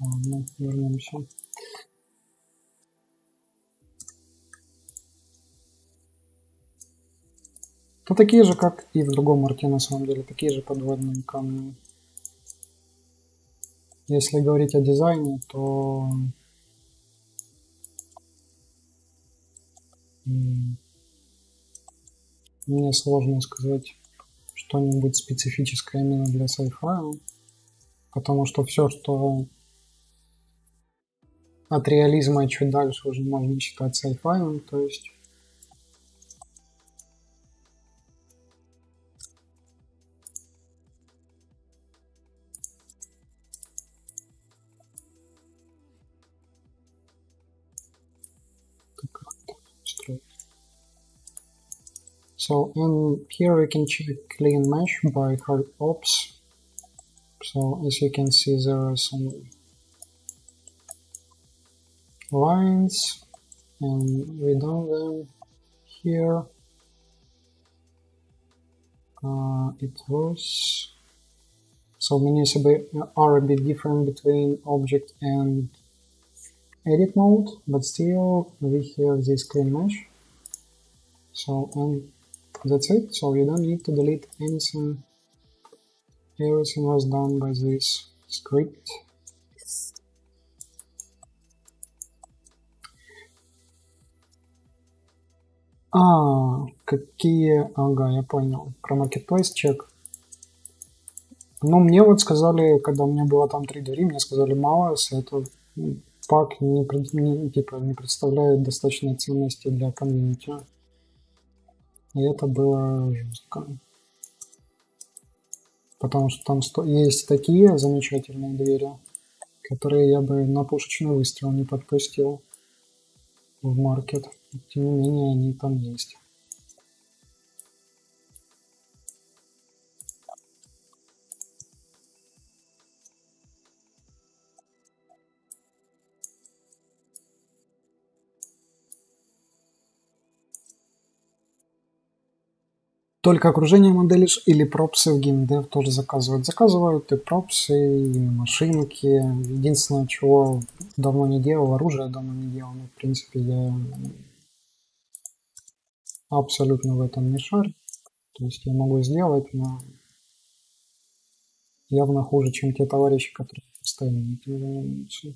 Ладно, вернемся. Ну, такие же, как и в другом арте, на самом деле, такие же подводные камни. Если говорить о дизайне, то мне сложно сказать что-нибудь специфическое именно для sci-fi, потому что все, что от реализма чуть дальше уже можно считать sci-fi, то есть So in here we can check clean mesh by hard ops. So as you can see there are some lines and we done them here. Uh, it was so menus are a bit different between object and edit mode, but still we have this clean mesh. So and that's it. So you don't need to delete anything. Everything was done by this script. А, какие... Ага, я понял. Про Marketplace чек. Ну, мне вот сказали, когда у меня было там 3 двери, мне сказали, мало, это пак не, не, типа, не представляет достаточной ценности для комьюнити. И это было жестко. Потому что там есть такие замечательные двери, которые я бы на пушечный выстрел не подпустил в маркет. Тем не менее, они там есть. Только окружение моделишь или пропсы в геймдев тоже заказывают? Заказывают и пропсы, и машинки. Единственное, чего давно не делал, оружие давно не делал. Но, в принципе, я абсолютно в этом не шарю. То есть я могу сделать, но явно хуже, чем те товарищи, которые постоянно этим занимаются.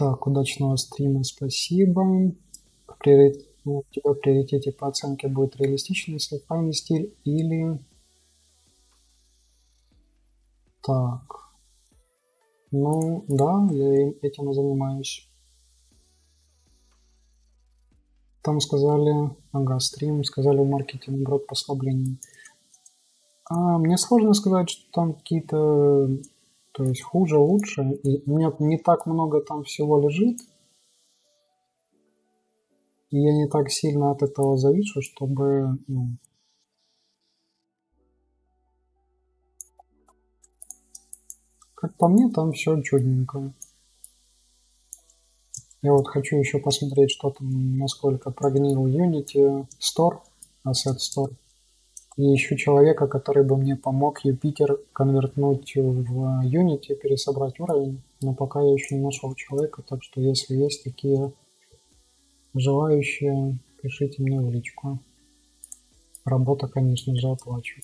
Так, удачного стрима, спасибо. Приорит... У тебя в приоритете по оценке будет реалистичный сайфайный стиль или... Так. Ну, да, я этим и занимаюсь. Там сказали, ага, стрим, сказали в маркете, наоборот, послабление. А, мне сложно сказать, что там какие-то то есть хуже, лучше. И у меня не так много там всего лежит. И я не так сильно от этого завишу, чтобы... Ну, как по мне, там все чудненько. Я вот хочу еще посмотреть, что там, насколько прогнил Unity Store, Asset Store. И ищу человека, который бы мне помог Юпитер конвертнуть в Unity, пересобрать уровень. Но пока я еще не нашел человека, так что если есть такие желающие, пишите мне в личку. Работа, конечно же, оплачу.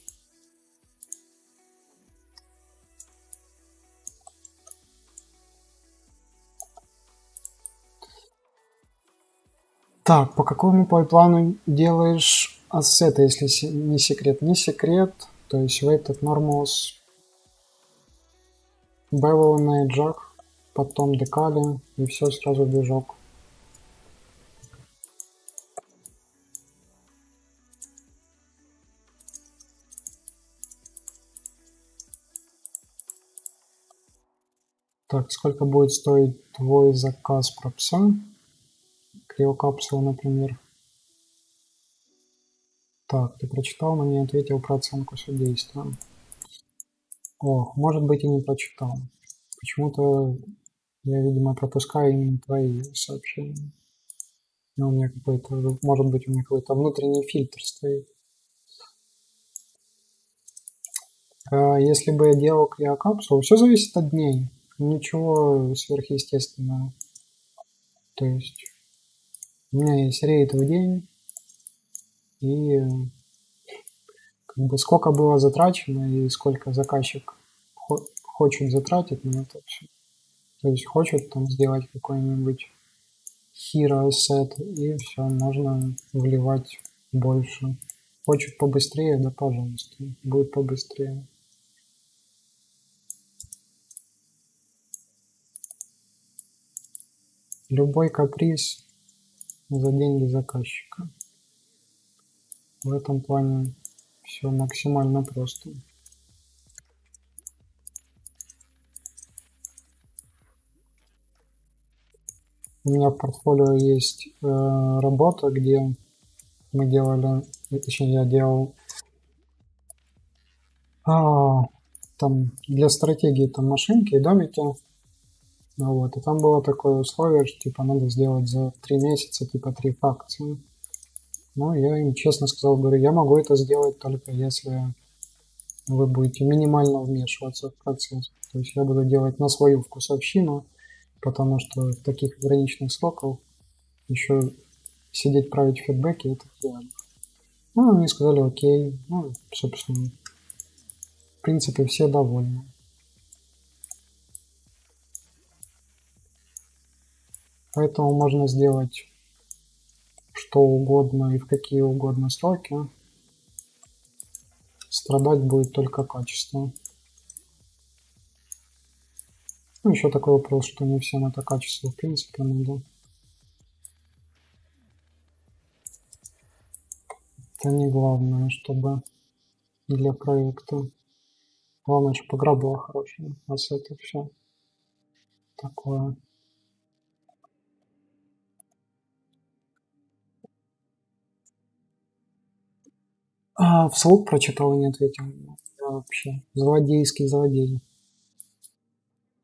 Так, по какому пайплану делаешь ассеты, если не секрет. Не секрет, то есть weighted normals, bevel на эджах, потом декали и все сразу в движок. Так, сколько будет стоить твой заказ пропса? Криокапсула, например. Так, ты прочитал, но не ответил про оценку судейства. О, может быть и не прочитал. Почему-то я, видимо, пропускаю именно твои сообщения. Но у меня какой-то, может быть, у меня какой-то внутренний фильтр стоит. А если бы я делал криокапсулу, все зависит от дней. Ничего сверхъестественного. То есть у меня есть рейд в день, и как бы сколько было затрачено и сколько заказчик хочет затратить на это все. То есть хочет там сделать какой-нибудь hero set и все, можно вливать больше. Хочет побыстрее, да пожалуйста, будет побыстрее. Любой каприз за деньги заказчика. В этом плане все максимально просто. У меня в портфолио есть э, работа, где мы делали, точнее я делал а, там для стратегии там машинки и домики. Вот, и там было такое условие, что типа надо сделать за три месяца типа три факции. Но я им честно сказал, говорю, я могу это сделать только если вы будете минимально вмешиваться в процесс. То есть я буду делать на свою вкусовщину, потому что в таких ограниченных сроках еще сидеть править фидбэки это реально. Ну, они сказали, окей, ну, собственно, в принципе, все довольны. Поэтому можно сделать что угодно и в какие угодно сроки, страдать будет только качество. Ну, еще такой вопрос, что не всем это качество в принципе надо. Это не главное, чтобы для проекта. Главное, чтобы игра была хорошая. А с это все такое. А, вслух прочитал и не ответил. Я вообще злодейский злодей.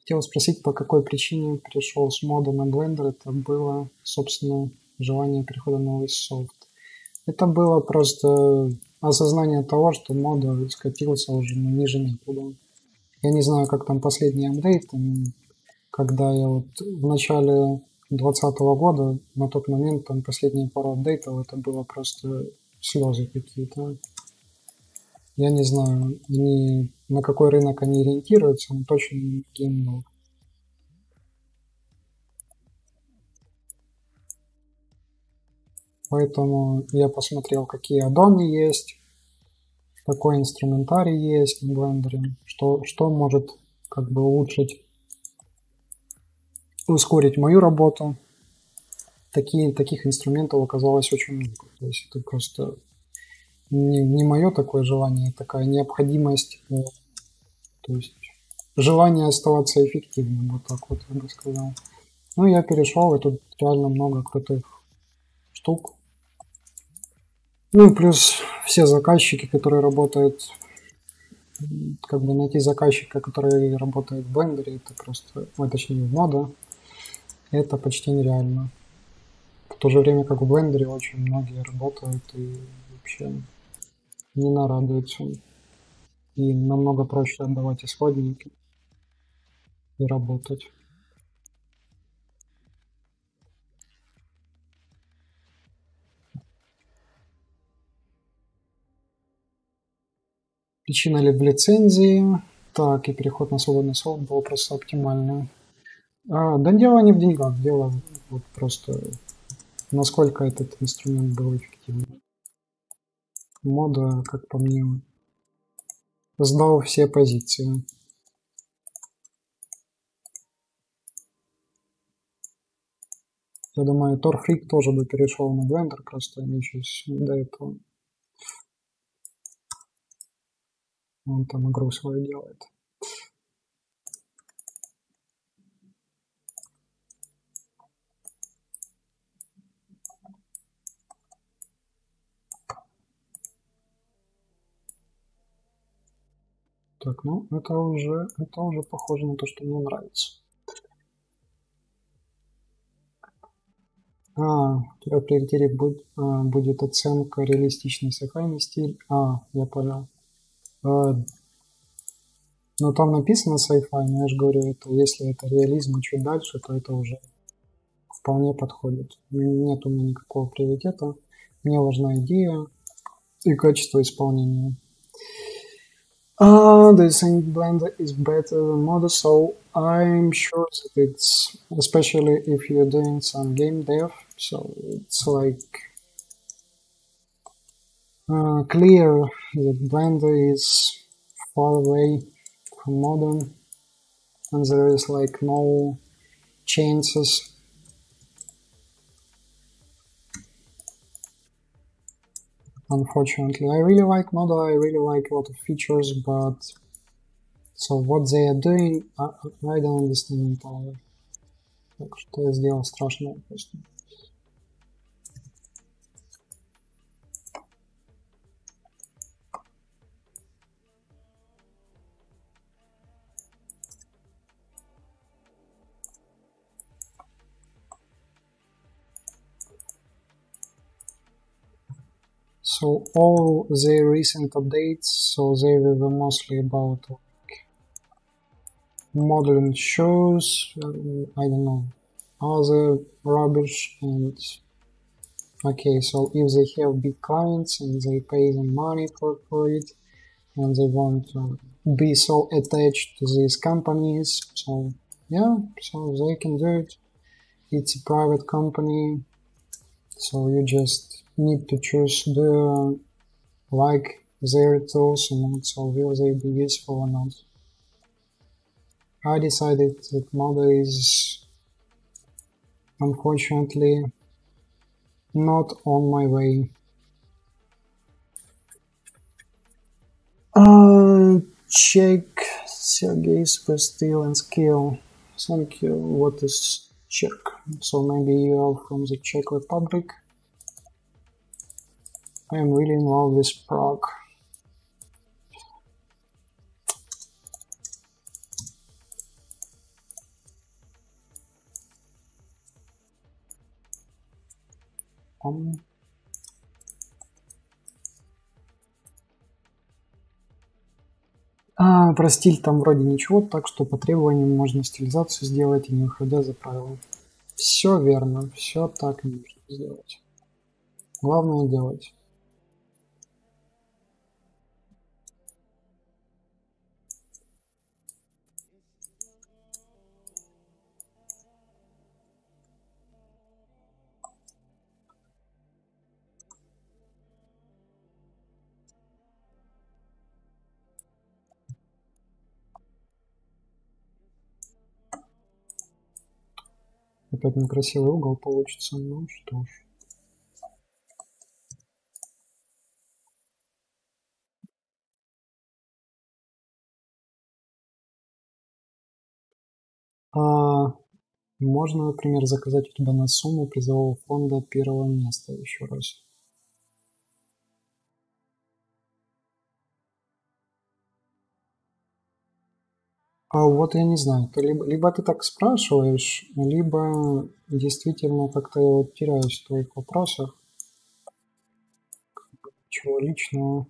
Хотел спросить, по какой причине перешел с мода на Blender. Это было, собственно, желание перехода на новый софт. Это было просто осознание того, что мода скатился уже ну, ниже некуда. Я не знаю, как там последний апдейт, когда я вот в начале 2020 года, на тот момент, там последние пару апдейтов, это было просто слезы какие-то. Я не знаю, они, на какой рынок они ориентируются, но точно не геймнов. Поэтому я посмотрел, какие аддоны есть, какой инструментарий есть в блендере, что, что может как бы улучшить, ускорить мою работу. Такие, таких инструментов оказалось очень много. То есть это просто не, не мое такое желание, такая необходимость, э, то есть желание оставаться эффективным, вот так вот я бы сказал. Ну, я перешел, и тут реально много крутых штук. Ну и плюс все заказчики, которые работают, как бы найти заказчика, который работает в блендере, это просто, ой, точнее в мода, это почти нереально. То же время, как в блендере очень многие работают и вообще не нарадуются. И намного проще отдавать исходники и работать. Причина ли в лицензии? Так, и переход на свободный софт был просто оптимальный. А, да дело не в деньгах, дело вот просто насколько этот инструмент был эффективным мода, как по мне, сдал все позиции. Я думаю, Торфрик тоже бы перешел на Blender, просто они сейчас до этого. Он там игру свою делает. Так, ну это уже, это уже похоже на то, что мне нравится. А, в приоритете будет, а, будет оценка реалистичной сохранный стиль. А, я понял. А, ну там написано sci-fi, но я же говорю, это если это реализм и чуть дальше, то это уже вполне подходит. Нет у меня никакого приоритета. Мне важна идея и качество исполнения. Uh, the Sync Blender is better than Modo, so I'm sure that it's, especially if you're doing some game dev, so it's like uh, clear that Blender is far away from modern and there is like no chances unfortunately. I really like Modo, I really like a lot of features, but so what they are doing, I, I don't understand entirely. Так что я сделал страшное просто. So all the recent updates, so they were mostly about like modern shows, uh, I don't know, other rubbish and okay, so if they have big clients and they pay them money for, for it and they want to be so attached to these companies, so yeah, so they can do it. It's a private company, so you just need to choose the like their tools and not so will they be useful or not. I decided that model is unfortunately not on my way. Uh, check Sergei's prestige and skill. Thank you. What is Czech? So maybe you are from the Czech Republic. I am really in love with Prague. Um, А, про стиль там вроде ничего, так что по требованиям можно стилизацию сделать не выходя за правила. Все верно, все так можно сделать. Главное делать. Опять некрасивый угол получится, ну что ж. А, можно, например, заказать у тебя на сумму призового фонда первого места еще раз. А вот я не знаю, ты либо, либо ты так спрашиваешь, либо действительно как-то я вот теряюсь в твоих вопросах. Чего личного?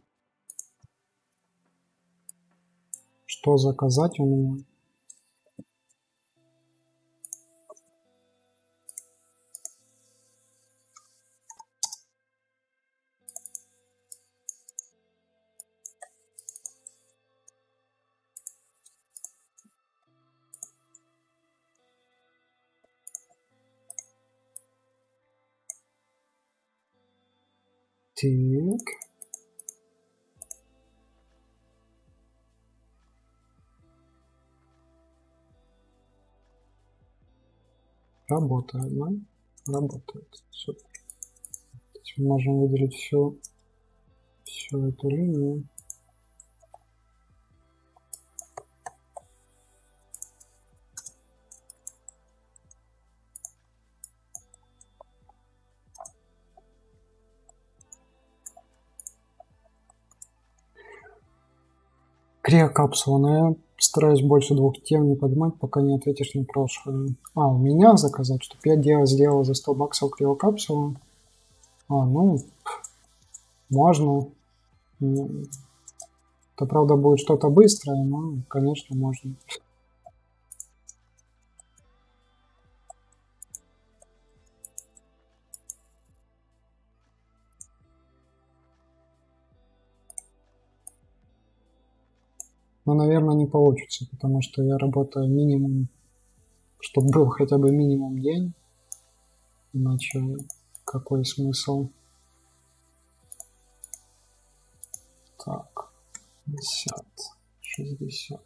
Что заказать у меня? Так. Работает, да? Работает. Супер. мы можем выделить всю, всю эту линию. Криокапсула, но я стараюсь больше двух тем не поднимать, пока не ответишь на прошлое. А, у меня заказать, чтобы я делал, сделал за 100 баксов криокапсулу? А, ну, можно. Это, правда, будет что-то быстрое, но, конечно, можно. Но, наверное, не получится, потому что я работаю минимум, чтобы был хотя бы минимум день. Иначе какой смысл? Так, 50, 60.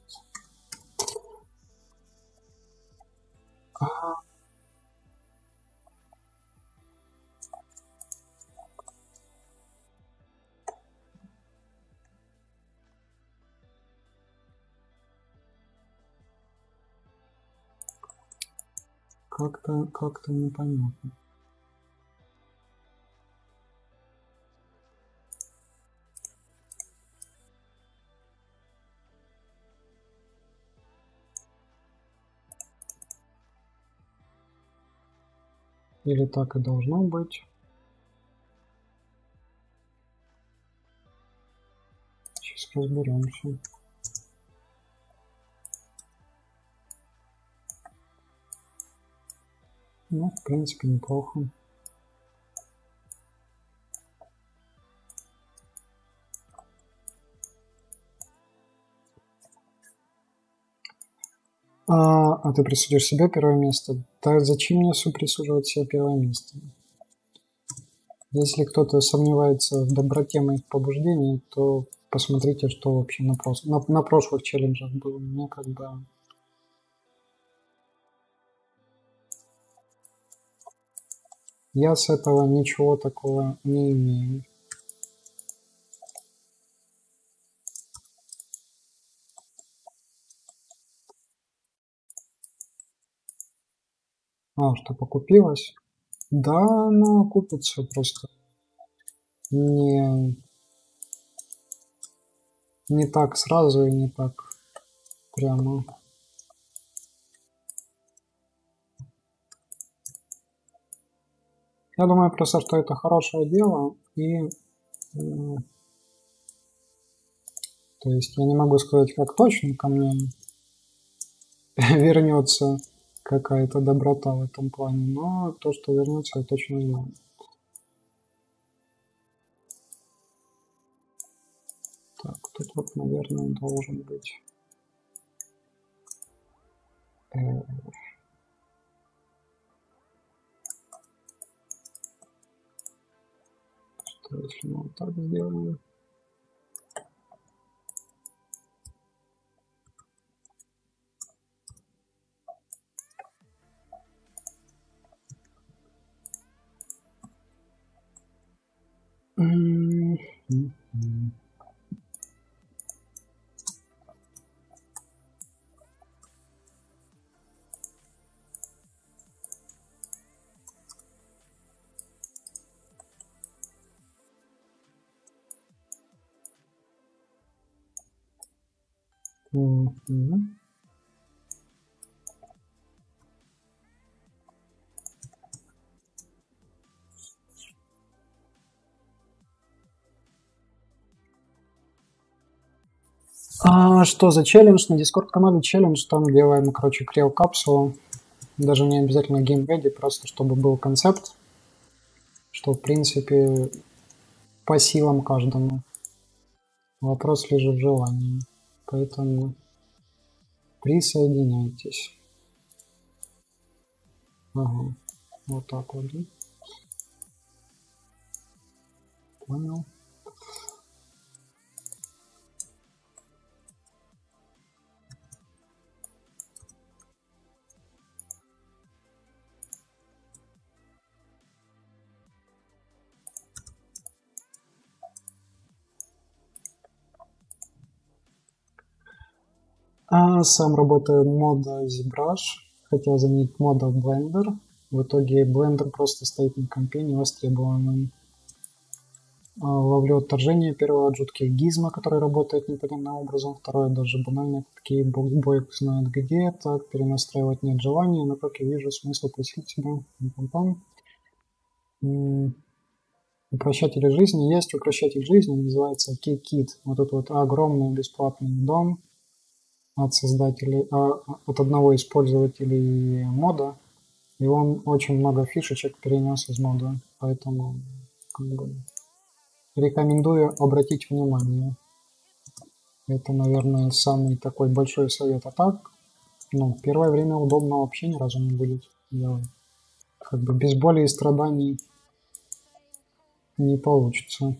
Ага. Как-то как-то непонятно Или так и должно быть. Сейчас разберемся. Ну, в принципе, неплохо. А, а ты присудишь себе первое место? Так зачем мне присуживать себе первое место? Если кто-то сомневается в доброте моих побуждений, то посмотрите, что вообще на, прос... на, на прошлых челленджах было. Мне как бы Я с этого ничего такого не имею. А, что покупилось? Да, оно окупится просто. Не... Не так сразу и не так прямо. Я думаю просто, что это хорошее дело и то есть я не могу сказать, как точно ко мне вернется какая-то доброта в этом плане, но то, что вернется, я точно знаю. Так, тут вот, наверное, должен быть... Если мы вот так сделаем? Mm-hmm. А что за челлендж? На Discord канале челлендж, там делаем, короче, крел капсулу. Даже не обязательно геймреди, просто чтобы был концепт, что, в принципе, по силам каждому. Вопрос лежит в желании. Поэтому присоединяйтесь. Ага, вот так вот. Понял. А сам работаю мода ZBrush, хотел заменить мода Blender. В итоге Blender просто стоит на компе невостребованным. А, ловлю отторжение первого от жутких гизма, который работает непонятным образом. Второе даже банально такие боксбой знает где. Так, перенастраивать нет желания, но как я вижу смысл просить себя. Пам. Упрощатель жизни. Есть упрощатель жизни, называется KeyKit. Вот этот вот огромный бесплатный дом, от создателей, а, от одного из пользователей мода, и он очень много фишечек перенес из мода, поэтому как бы, рекомендую обратить внимание. Это, наверное, самый такой большой совет. А так, ну, первое время удобно вообще ни разу не будет делать. Как бы без боли и страданий не получится.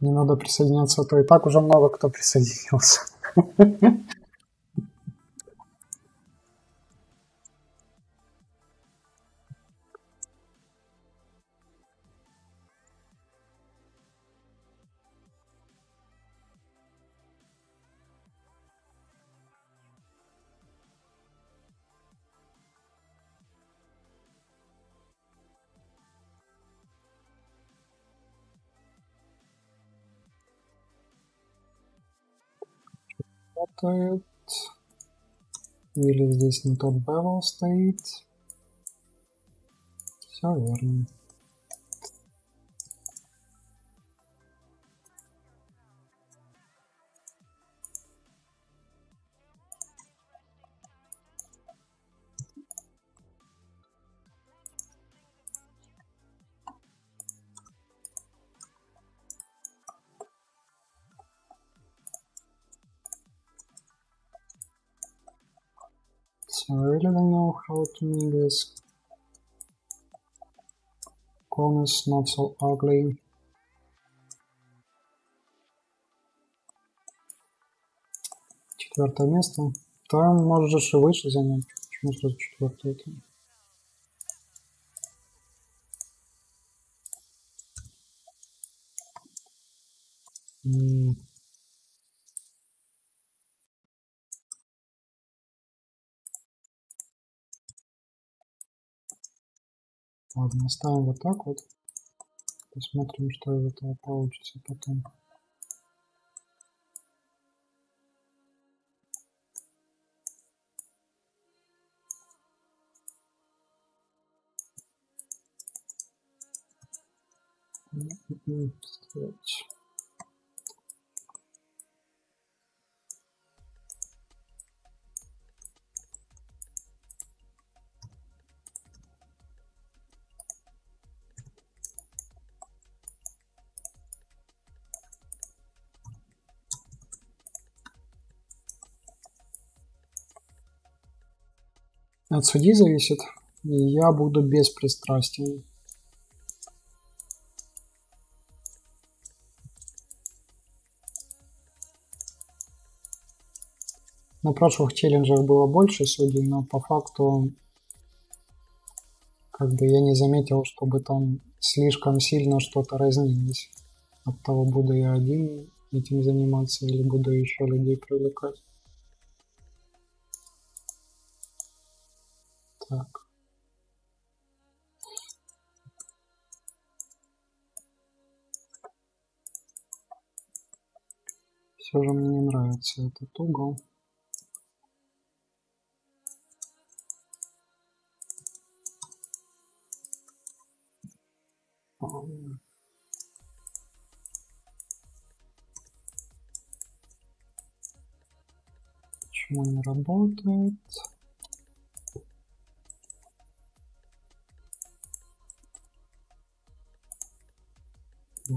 Не надо присоединяться, а то и так уже много кто присоединился. работает. Или здесь не тот bevel стоит. Все верно. How to make this corners not so ugly. Четвертое место. Там можешь и выше занять. Почему сразу четвертый это? Ладно, оставим вот так вот. Посмотрим, что из этого получится потом. Строить. От судьи зависит, и я буду беспристрастен. На прошлых челленджах было больше судей, но по факту как бы я не заметил, чтобы там слишком сильно что-то разнилось. От того, буду я один этим заниматься или буду еще людей привлекать. Так. Все же мне не нравится этот угол. Почему не работает?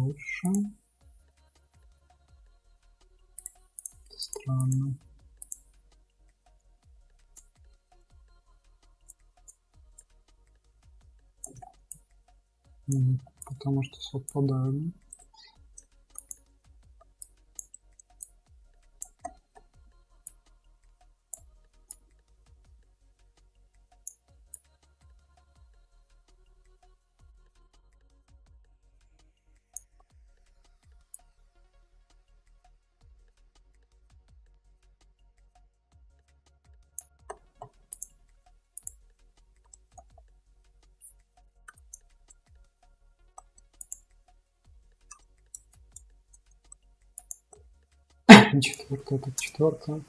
Больше. Странно. Потому что совпадают. Четвертая, это четвертая.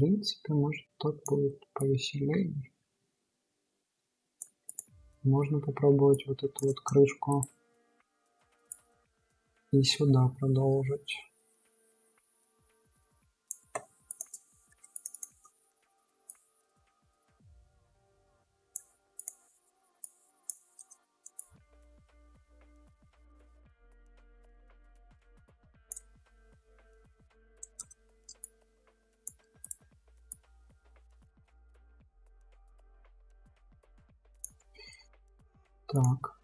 Принципе, может так будет повеселее. Можно попробовать вот эту вот крышку и сюда продолжить. Так.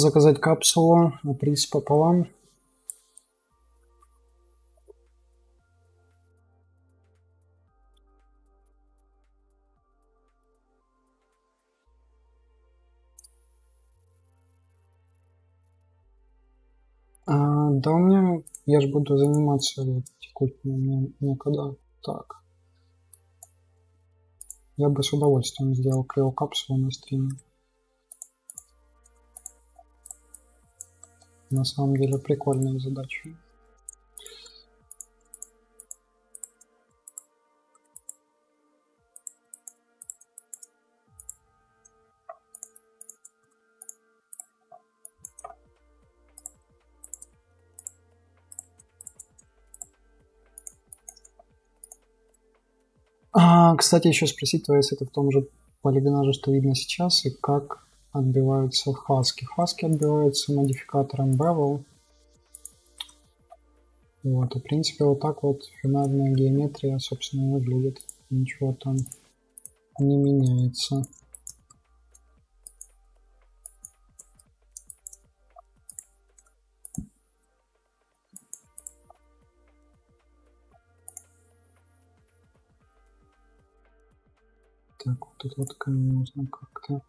Заказать капсулу, приз пополам. А, да у меня, я же буду заниматься текущим, мне некогда. Так. Я бы с удовольствием сделал криокапсулу на стриме. На самом деле прикольная задача. А, кстати, еще спросить то есть в том же полигонаже, что видно сейчас, и как отбиваются хаски. Хаски отбиваются модификатором bevel. Вот, и в принципе вот так вот финальная геометрия, собственно, выглядит. Ничего там не меняется. Так, вот тут вот камень нужно как-то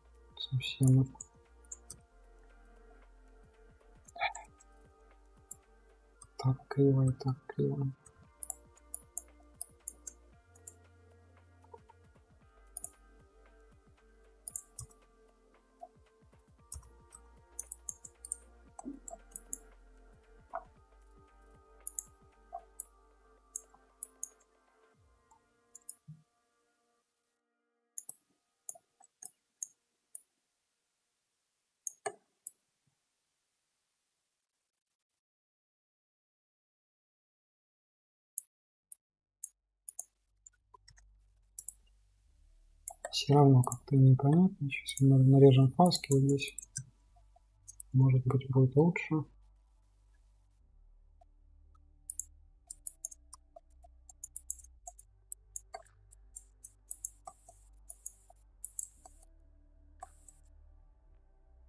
совсем. Так криво и так криво. Все равно как-то непонятно. Сейчас мы нарежем фаски здесь. Может быть будет лучше.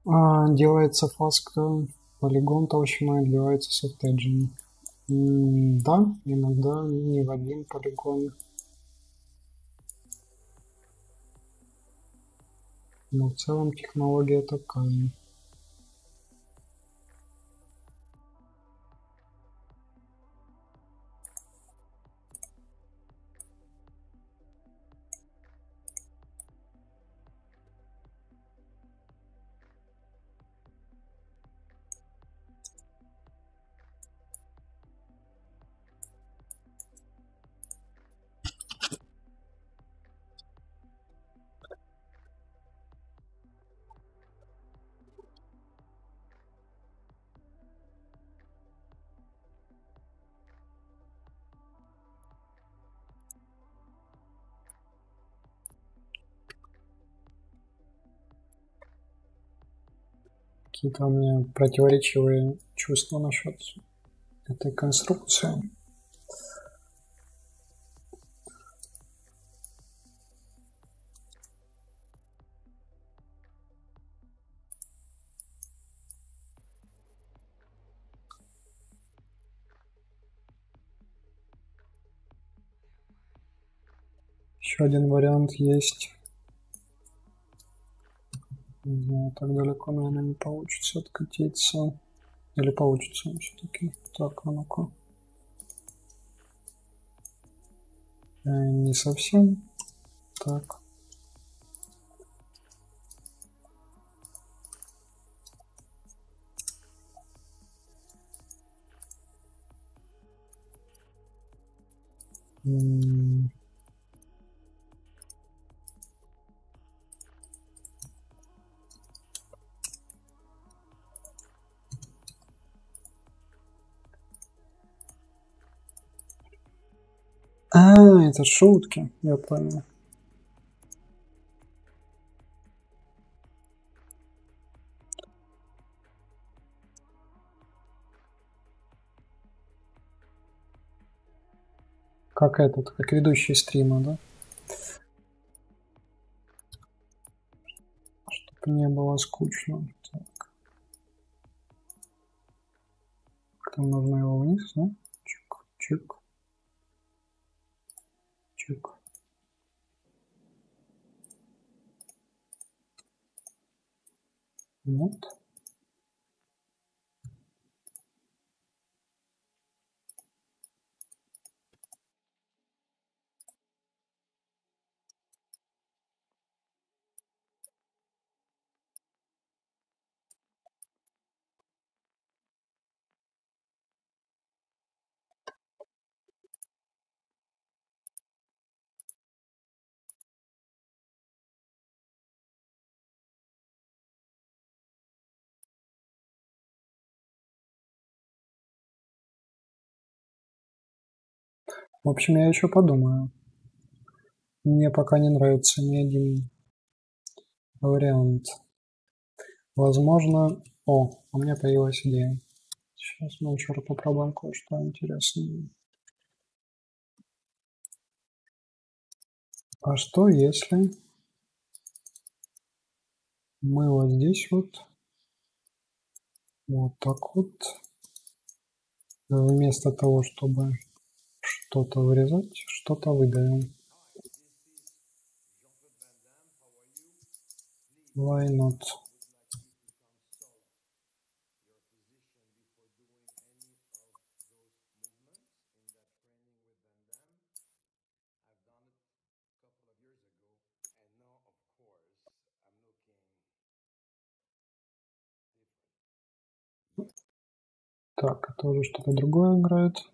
А, делается фаска, полигон толщиной отбивается софтеджем. Да, иногда не в один полигон. Но в целом технология такая. Какие-то у меня противоречивые чувства насчет этой конструкции. Еще один вариант есть. Знаю, так далеко, наверное, не получится откатиться. Или получится все-таки. Так, а ну-ка. Э, не совсем. Так. М это шутки, я понял. Как этот, как ведущий стрима, да? Чтобы не было скучно. Так. Как-то нужно его вниз, да? Чик, чик. Чик. Нет. В общем, я еще подумаю. Мне пока не нравится ни один вариант. Возможно... О, у меня появилась идея. Сейчас мы еще раз попробуем кое-что интересное. А что если мы вот здесь вот вот так вот вместо того, чтобы что-то вырезать, что-то выдавим. Why not? Так, это уже что-то другое играет.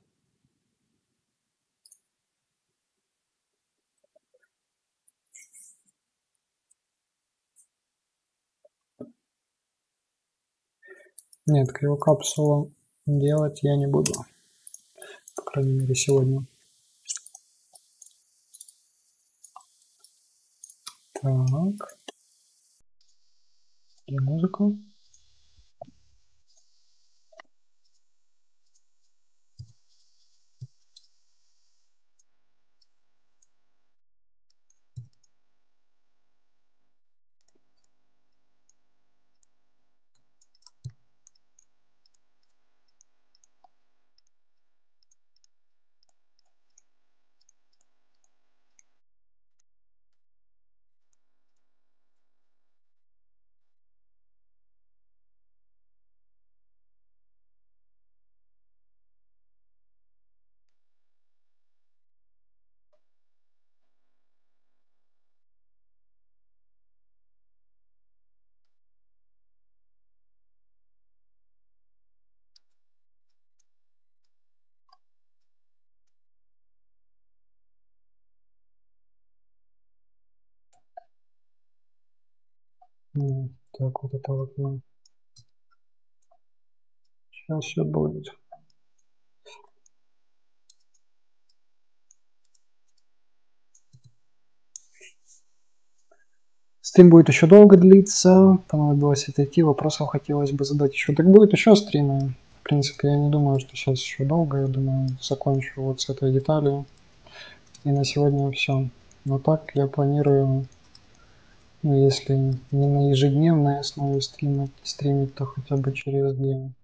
Нет, криокапсулу делать я не буду. По крайней мере, сегодня. Так. Где музыка? Вот это вот мы. Сейчас все будет. Стрим будет еще долго длиться, понадобилось отойти, вопросов хотелось бы задать еще. Так будет еще стримы. В принципе, я не думаю, что сейчас еще долго, я думаю, закончу вот с этой деталью. И на сегодня все. Но так я планирую ну, если не на ежедневной основе стримить, стримить, то хотя бы через день.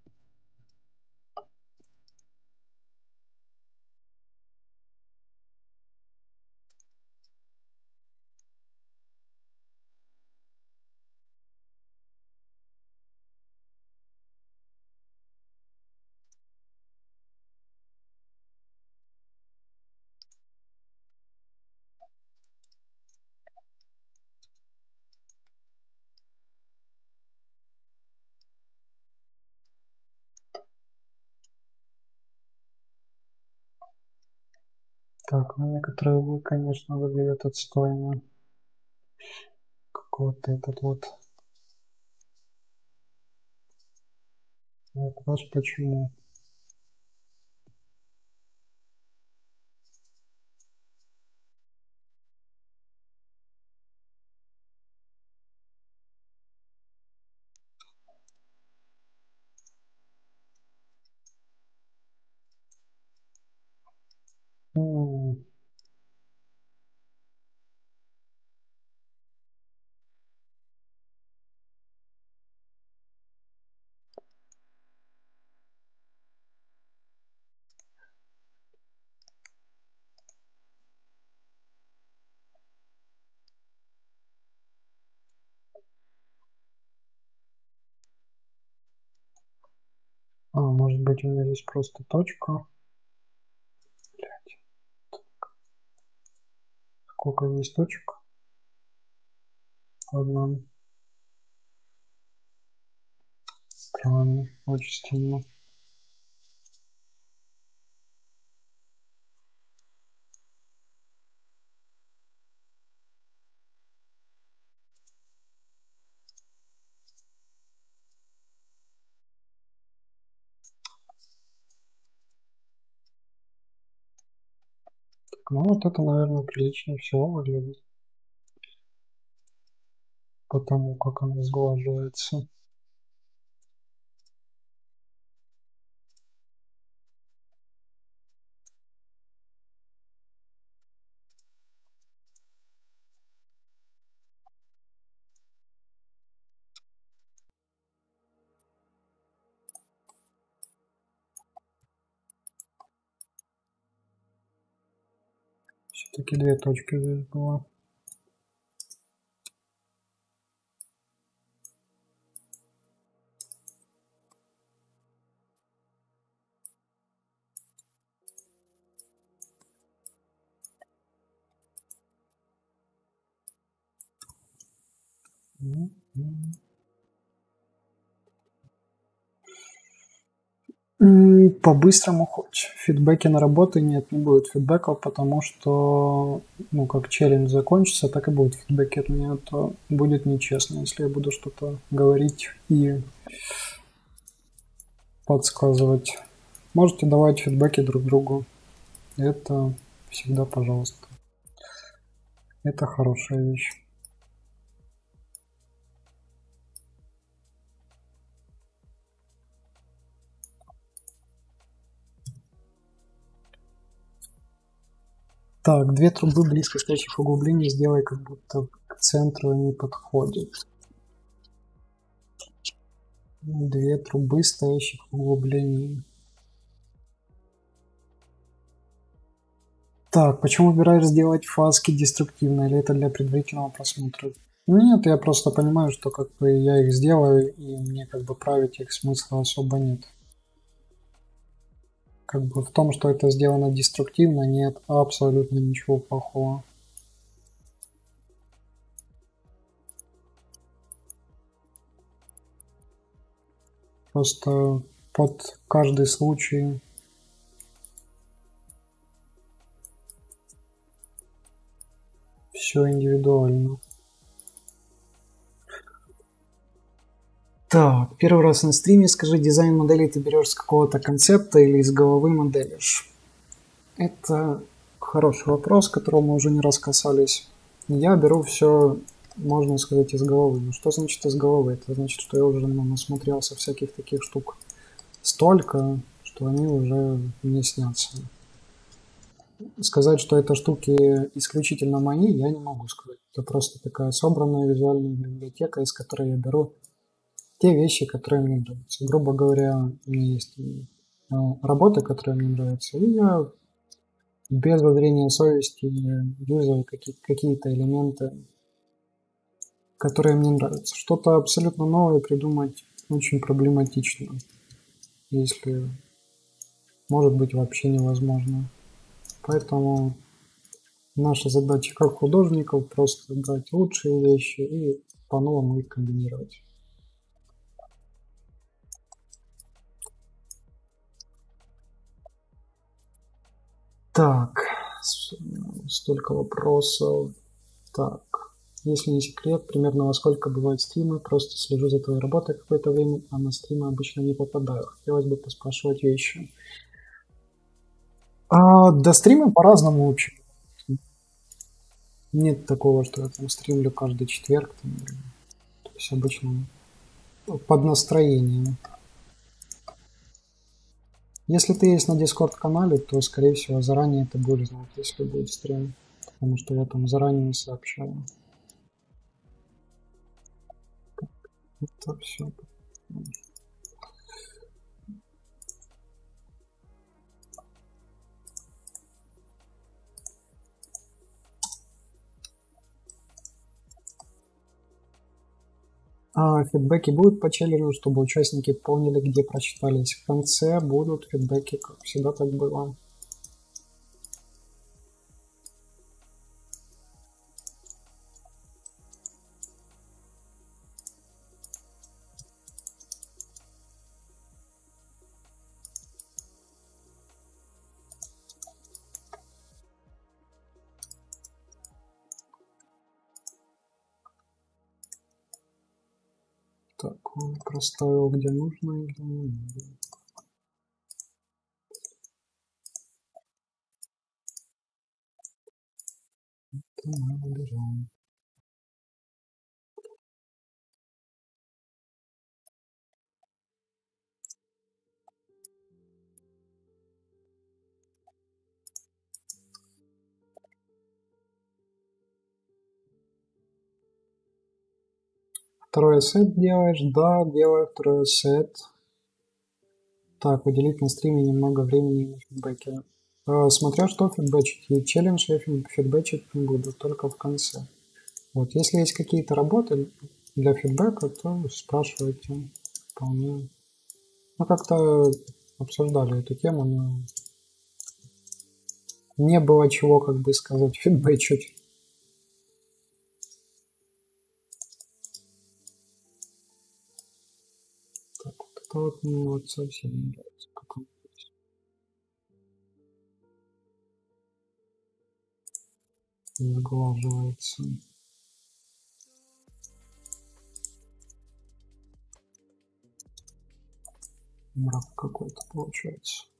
Так, ну некоторые, конечно, выглядят отстойно. Как вот этот вот. Вопрос почему. Давайте у меня здесь просто точка. Сколько здесь точек? Одна. Странно, очень странно. Ну вот это, наверное, приличнее всего выглядит. Потому как оно сглаживается. Все-таки две точки здесь было. По-быстрому хоть. Фидбэки на работы нет, не будет фидбэков, потому что, ну, как челлендж закончится, так и будут фидбэки от меня. То будет нечестно, если я буду что-то говорить и подсказывать. Можете давать фидбэки друг другу. Это всегда пожалуйста. Это хорошая вещь. Так, две трубы близко стоящих углублений сделай, как будто к центру не подходят. Две трубы стоящих в углублении. Так, почему выбираешь сделать фаски деструктивно, или это для предварительного просмотра? Нет, я просто понимаю, что как бы я их сделаю, и мне как бы править их смысла особо нет как бы в том, что это сделано деструктивно, нет абсолютно ничего плохого. Просто под каждый случай все индивидуально. Так, первый раз на стриме. Скажи, дизайн модели ты берешь с какого-то концепта или из головы моделишь? Это хороший вопрос, которого мы уже не раз касались. Я беру все, можно сказать, из головы. Ну, что значит из головы? Это значит, что я уже ну, насмотрелся всяких таких штук столько, что они уже не снятся. Сказать, что это штуки исключительно мои, я не могу сказать. Это просто такая собранная визуальная библиотека, из которой я беру те вещи, которые мне нравятся. Грубо говоря, у меня есть э, работы, которые мне нравятся, и я без зазрения совести юзаю какие-то элементы, которые мне нравятся. Что-то абсолютно новое придумать очень проблематично, если может быть вообще невозможно. Поэтому наша задача как художников просто брать лучшие вещи и по-новому их комбинировать. Так, столько вопросов. Так, если не секрет, примерно во сколько бывают стримы, просто слежу за твоей работой какое-то время, а на стримы обычно не попадаю. Хотелось бы поспрашивать вещи. А, до стрима по-разному вообще. Нет такого, что я там стримлю каждый четверг. Там, то есть обычно под настроение. Если ты есть на Discord канале, то, скорее всего, заранее ты будешь знать, если будет стрим. Потому что я там заранее сообщаю. Это все. Фидбэки будут по челленджу, чтобы участники поняли, где прочитались. В конце будут фидбэки, как всегда так было. Проставил где нужно и где не нужно. Это мы выбираем. Второй сет делаешь? Да, делаю второй сет. Так, уделить на стриме немного времени на фидбэке. Э, смотря что фидбэчить. И челлендж я фидбэчить не буду, только в конце. Вот, если есть какие-то работы для фидбэка, то спрашивайте. Вполне. Мы как-то обсуждали эту тему, но не было чего, как бы сказать, фидбэчить. Вот мне вот совсем не нравится, как он здесь. Сглаживается. Мрак какой-то получается.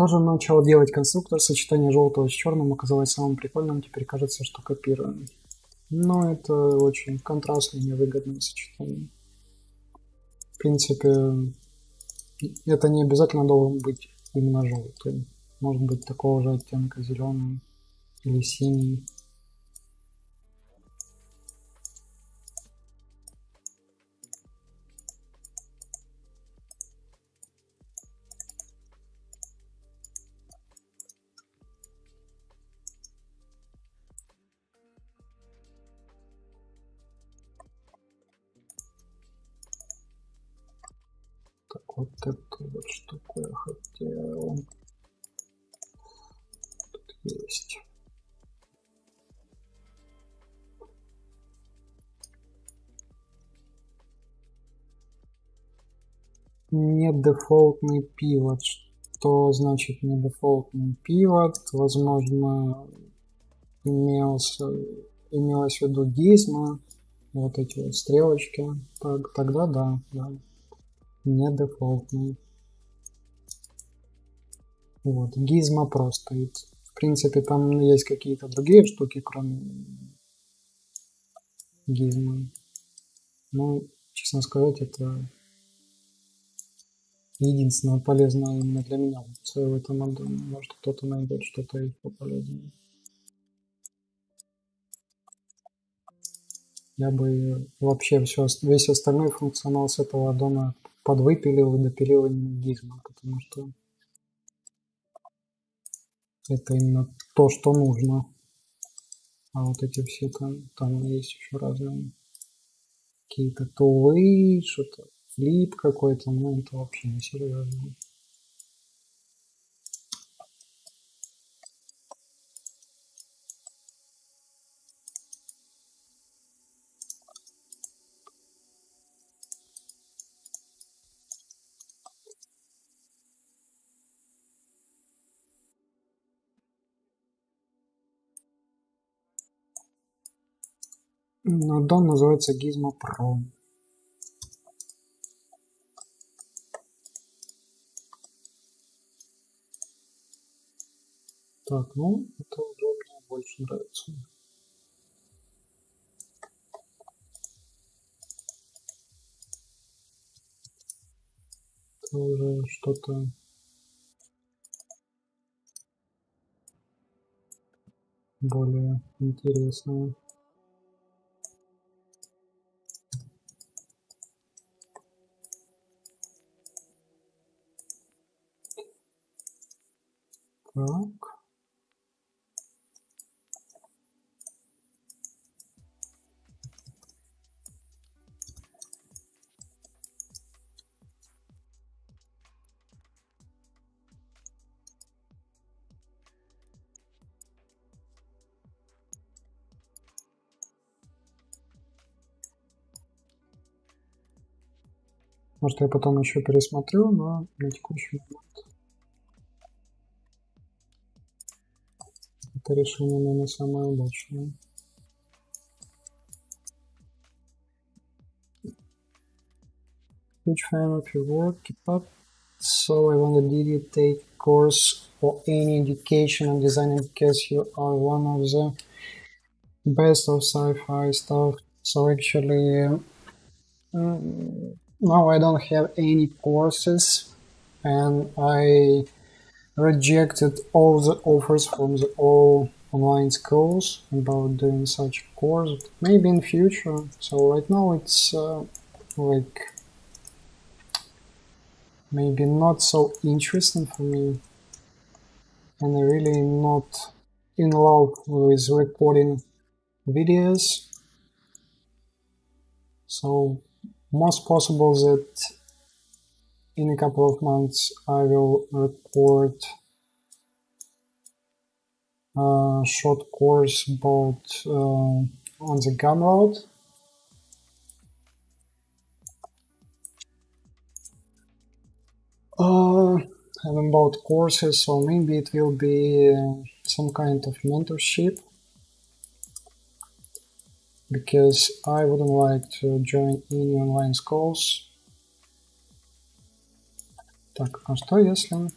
Тоже начал делать конструктор. Сочетание желтого с черным оказалось самым прикольным. Теперь кажется, что копируем. Но это очень контрастное, невыгодное сочетание. В принципе, это не обязательно должен быть именно желтый. Может быть такого же оттенка зеленый или синий. Вот эту вот штуку я хотел. Тут есть. Не дефолтный пивот. Что значит не дефолтный пивот? Возможно, имелся, имелось в виду гизма, вот эти вот стрелочки. Так, тогда да, да не дефолтный. Вот, Gizmo Pro стоит. В принципе, там есть какие-то другие штуки, кроме Gizmo. Но, честно сказать, это единственное полезное именно для меня опция в этом аддоне. Может, кто-то найдет что-то еще полезное. Я бы вообще все, весь остальной функционал с этого аддона подвыпилил и допилил именно потому что это именно то, что нужно. А вот эти все там, там есть еще разные какие-то тулы, что-то флип какой-то, ну это вообще не серьезно. Аддон называется Gizmo Pro. Так, ну, это удобно, больше нравится. Это уже что-то... более интересное. Так. Может, я потом еще пересмотрю, но на текущий момент это решение, наверное, самое удачное. Huge fan of your work, keep up. So I wonder, did you take course or any education on design because you are one of the best of sci-fi stuff. So actually, um, no, I don't have any courses, and I rejected all the offers from the all online schools about doing such a course. Maybe in future. So right now it's uh, like maybe not so interesting for me, and I really not in love with recording videos. So most possible that in a couple of months I will record a short course about uh, on the Gumroad. Uh, and about courses, so maybe it will be uh, some kind of mentorship because I wouldn't like to join any online schools. Так, а что если...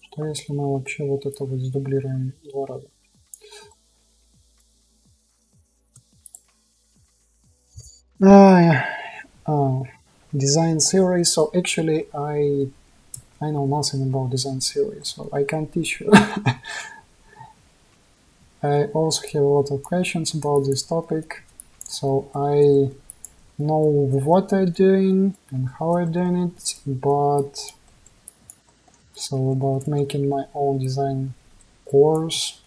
Что если мы вообще вот это вот сдублируем два раза? Ah, uh, design theory. So actually, I I know nothing about design theory, so I can't teach you. I also have a lot of questions about this topic, so I know what I'm doing and how I'm doing it, but so about making my own design course,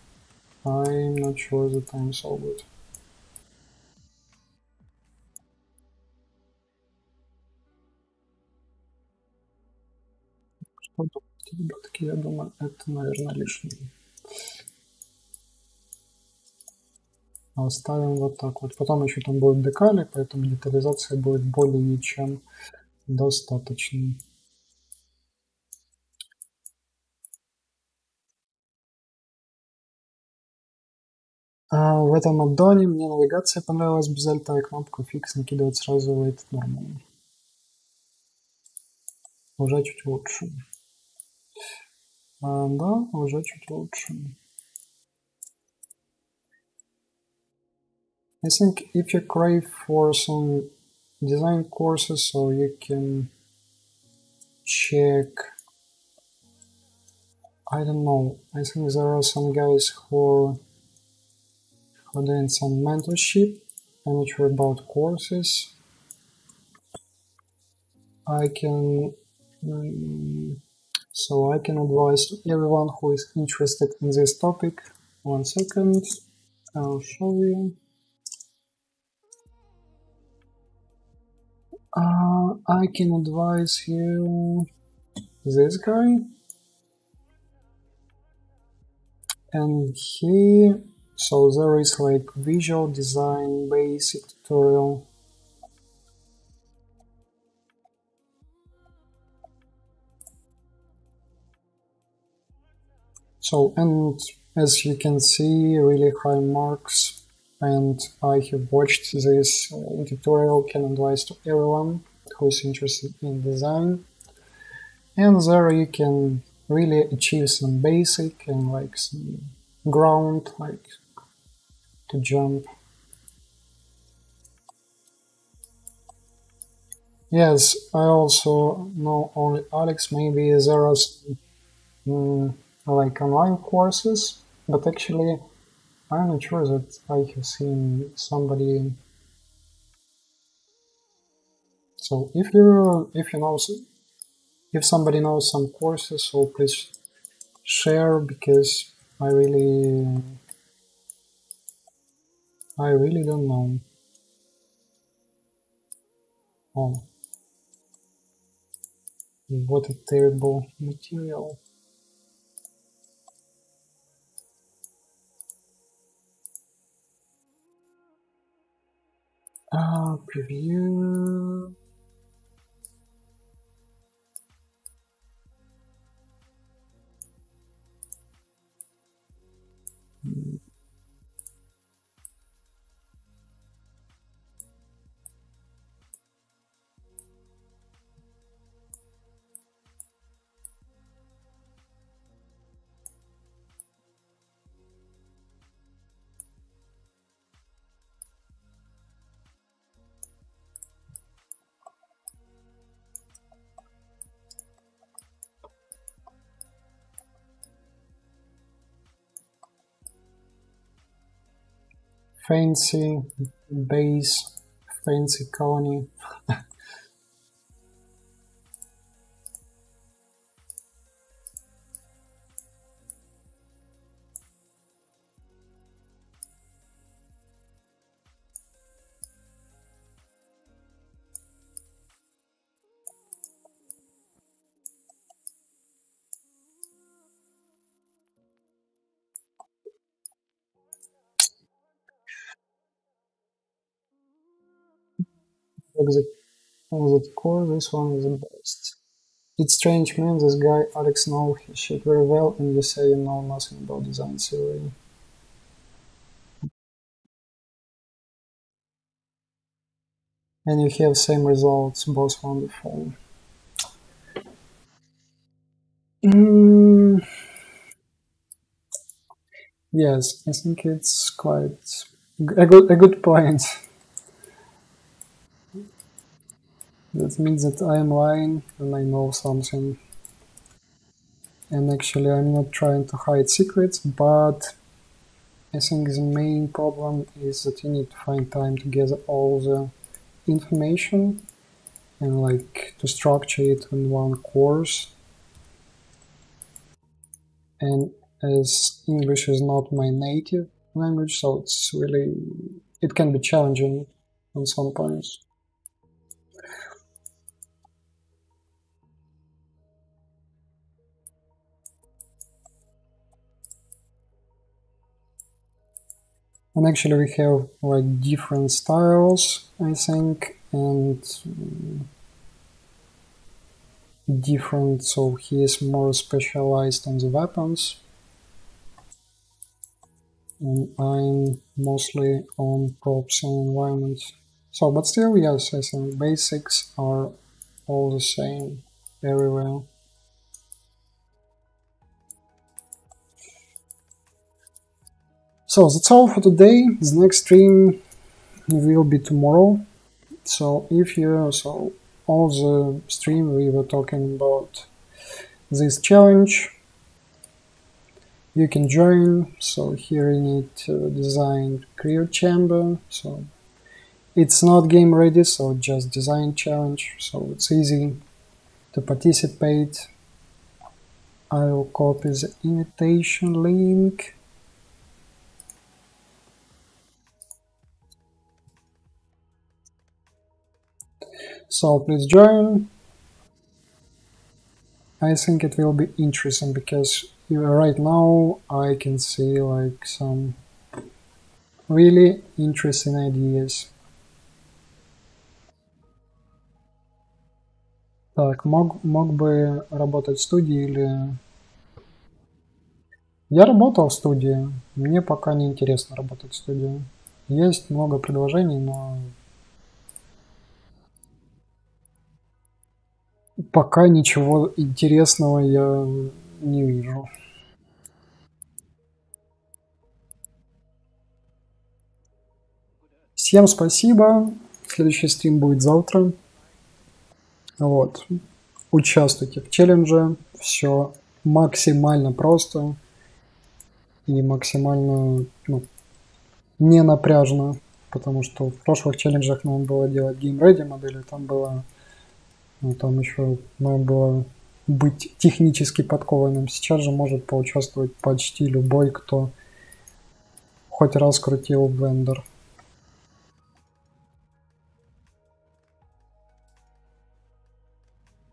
I'm not sure that I'm so good. Что думаете, ребятки? Я думаю, это, наверное, лишнее. Оставим вот так вот. Потом еще там будет декали, поэтому детализация будет более чем достаточно. А в этом аддоне мне навигация понравилась без альта и кнопку фикс накидывать сразу в этот нормально. Уже чуть лучше. А, да, уже чуть лучше. I think if you crave for some design courses, so you can check. I don't know. I think there are some guys who are doing some mentorship. I'm not sure about courses. I can um, so I can advise to everyone who is interested in this topic. One second, I'll show you. Uh, I can advise you this guy. And he, so there is like visual design basic tutorial. So, and as you can see, really high marks and I have watched this uh, tutorial can advise to everyone who is interested in design and there you can really achieve some basic and like some ground, like to jump. Yes, I also know only Alex. Maybe there are some, mm, like online courses, but actually I'm not sure that I have seen somebody. So if you if you know if somebody knows some courses, so please share because I really I really don't know. Oh, what a terrible material. Uh, preview. Fancy base, fancy colony. the, the core, this one is the best. It's strange, man, this guy Alex know his shit very well, and you say you know nothing about design theory. And you have same results, both wonderful. Mm. Yes, I think it's quite a good a good point. That means that I am lying and I know something. And actually I'm not trying to hide secrets, but I think the main problem is that you need to find time to gather all the information and like to structure it in one course. And as English is not my native language, so it's really, it can be challenging on some points. And actually we have like different styles I think and mm, different so he is more specialized on the weapons. And I'm mostly on props and environments. So but still yes I think basics are all the same everywhere So that's all for today. The next stream will be tomorrow. So if you so all the stream we were talking about this challenge. You can join. So here you need to design cryo chamber. So it's not game ready so just design challenge. So it's easy to participate. I will copy the invitation link So please join. I think it will be interesting because right now I can see like some really interesting ideas. Так, мог, мог бы работать в студии или... Я работал в студии, мне пока не интересно работать в студии. Есть много предложений, но Пока ничего интересного я не вижу. Всем спасибо. Следующий стрим будет завтра. Вот. Участвуйте в челлендже. Все максимально просто и максимально ну, не напряжно, потому что в прошлых челленджах нам было делать Ready модели, там было, там еще надо было быть технически подкованным. Сейчас же может поучаствовать почти любой, кто хоть раз крутил Blender.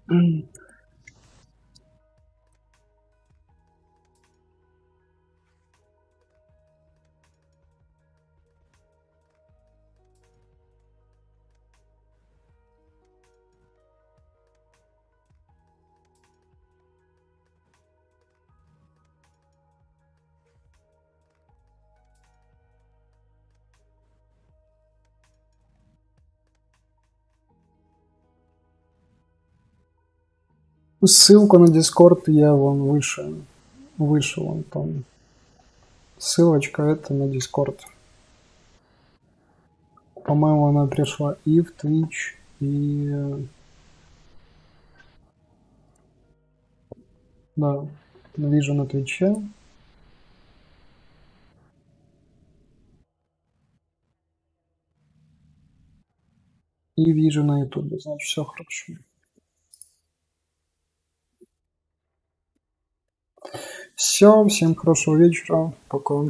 Mm. Ссылку на Discord я вам выше, выше вон там. Ссылочка это на Discord. По-моему, она пришла и в Twitch, и... Да, вижу на Твиче. И вижу на Ютубе, значит, все хорошо. Все, всем хорошего вечера, пока.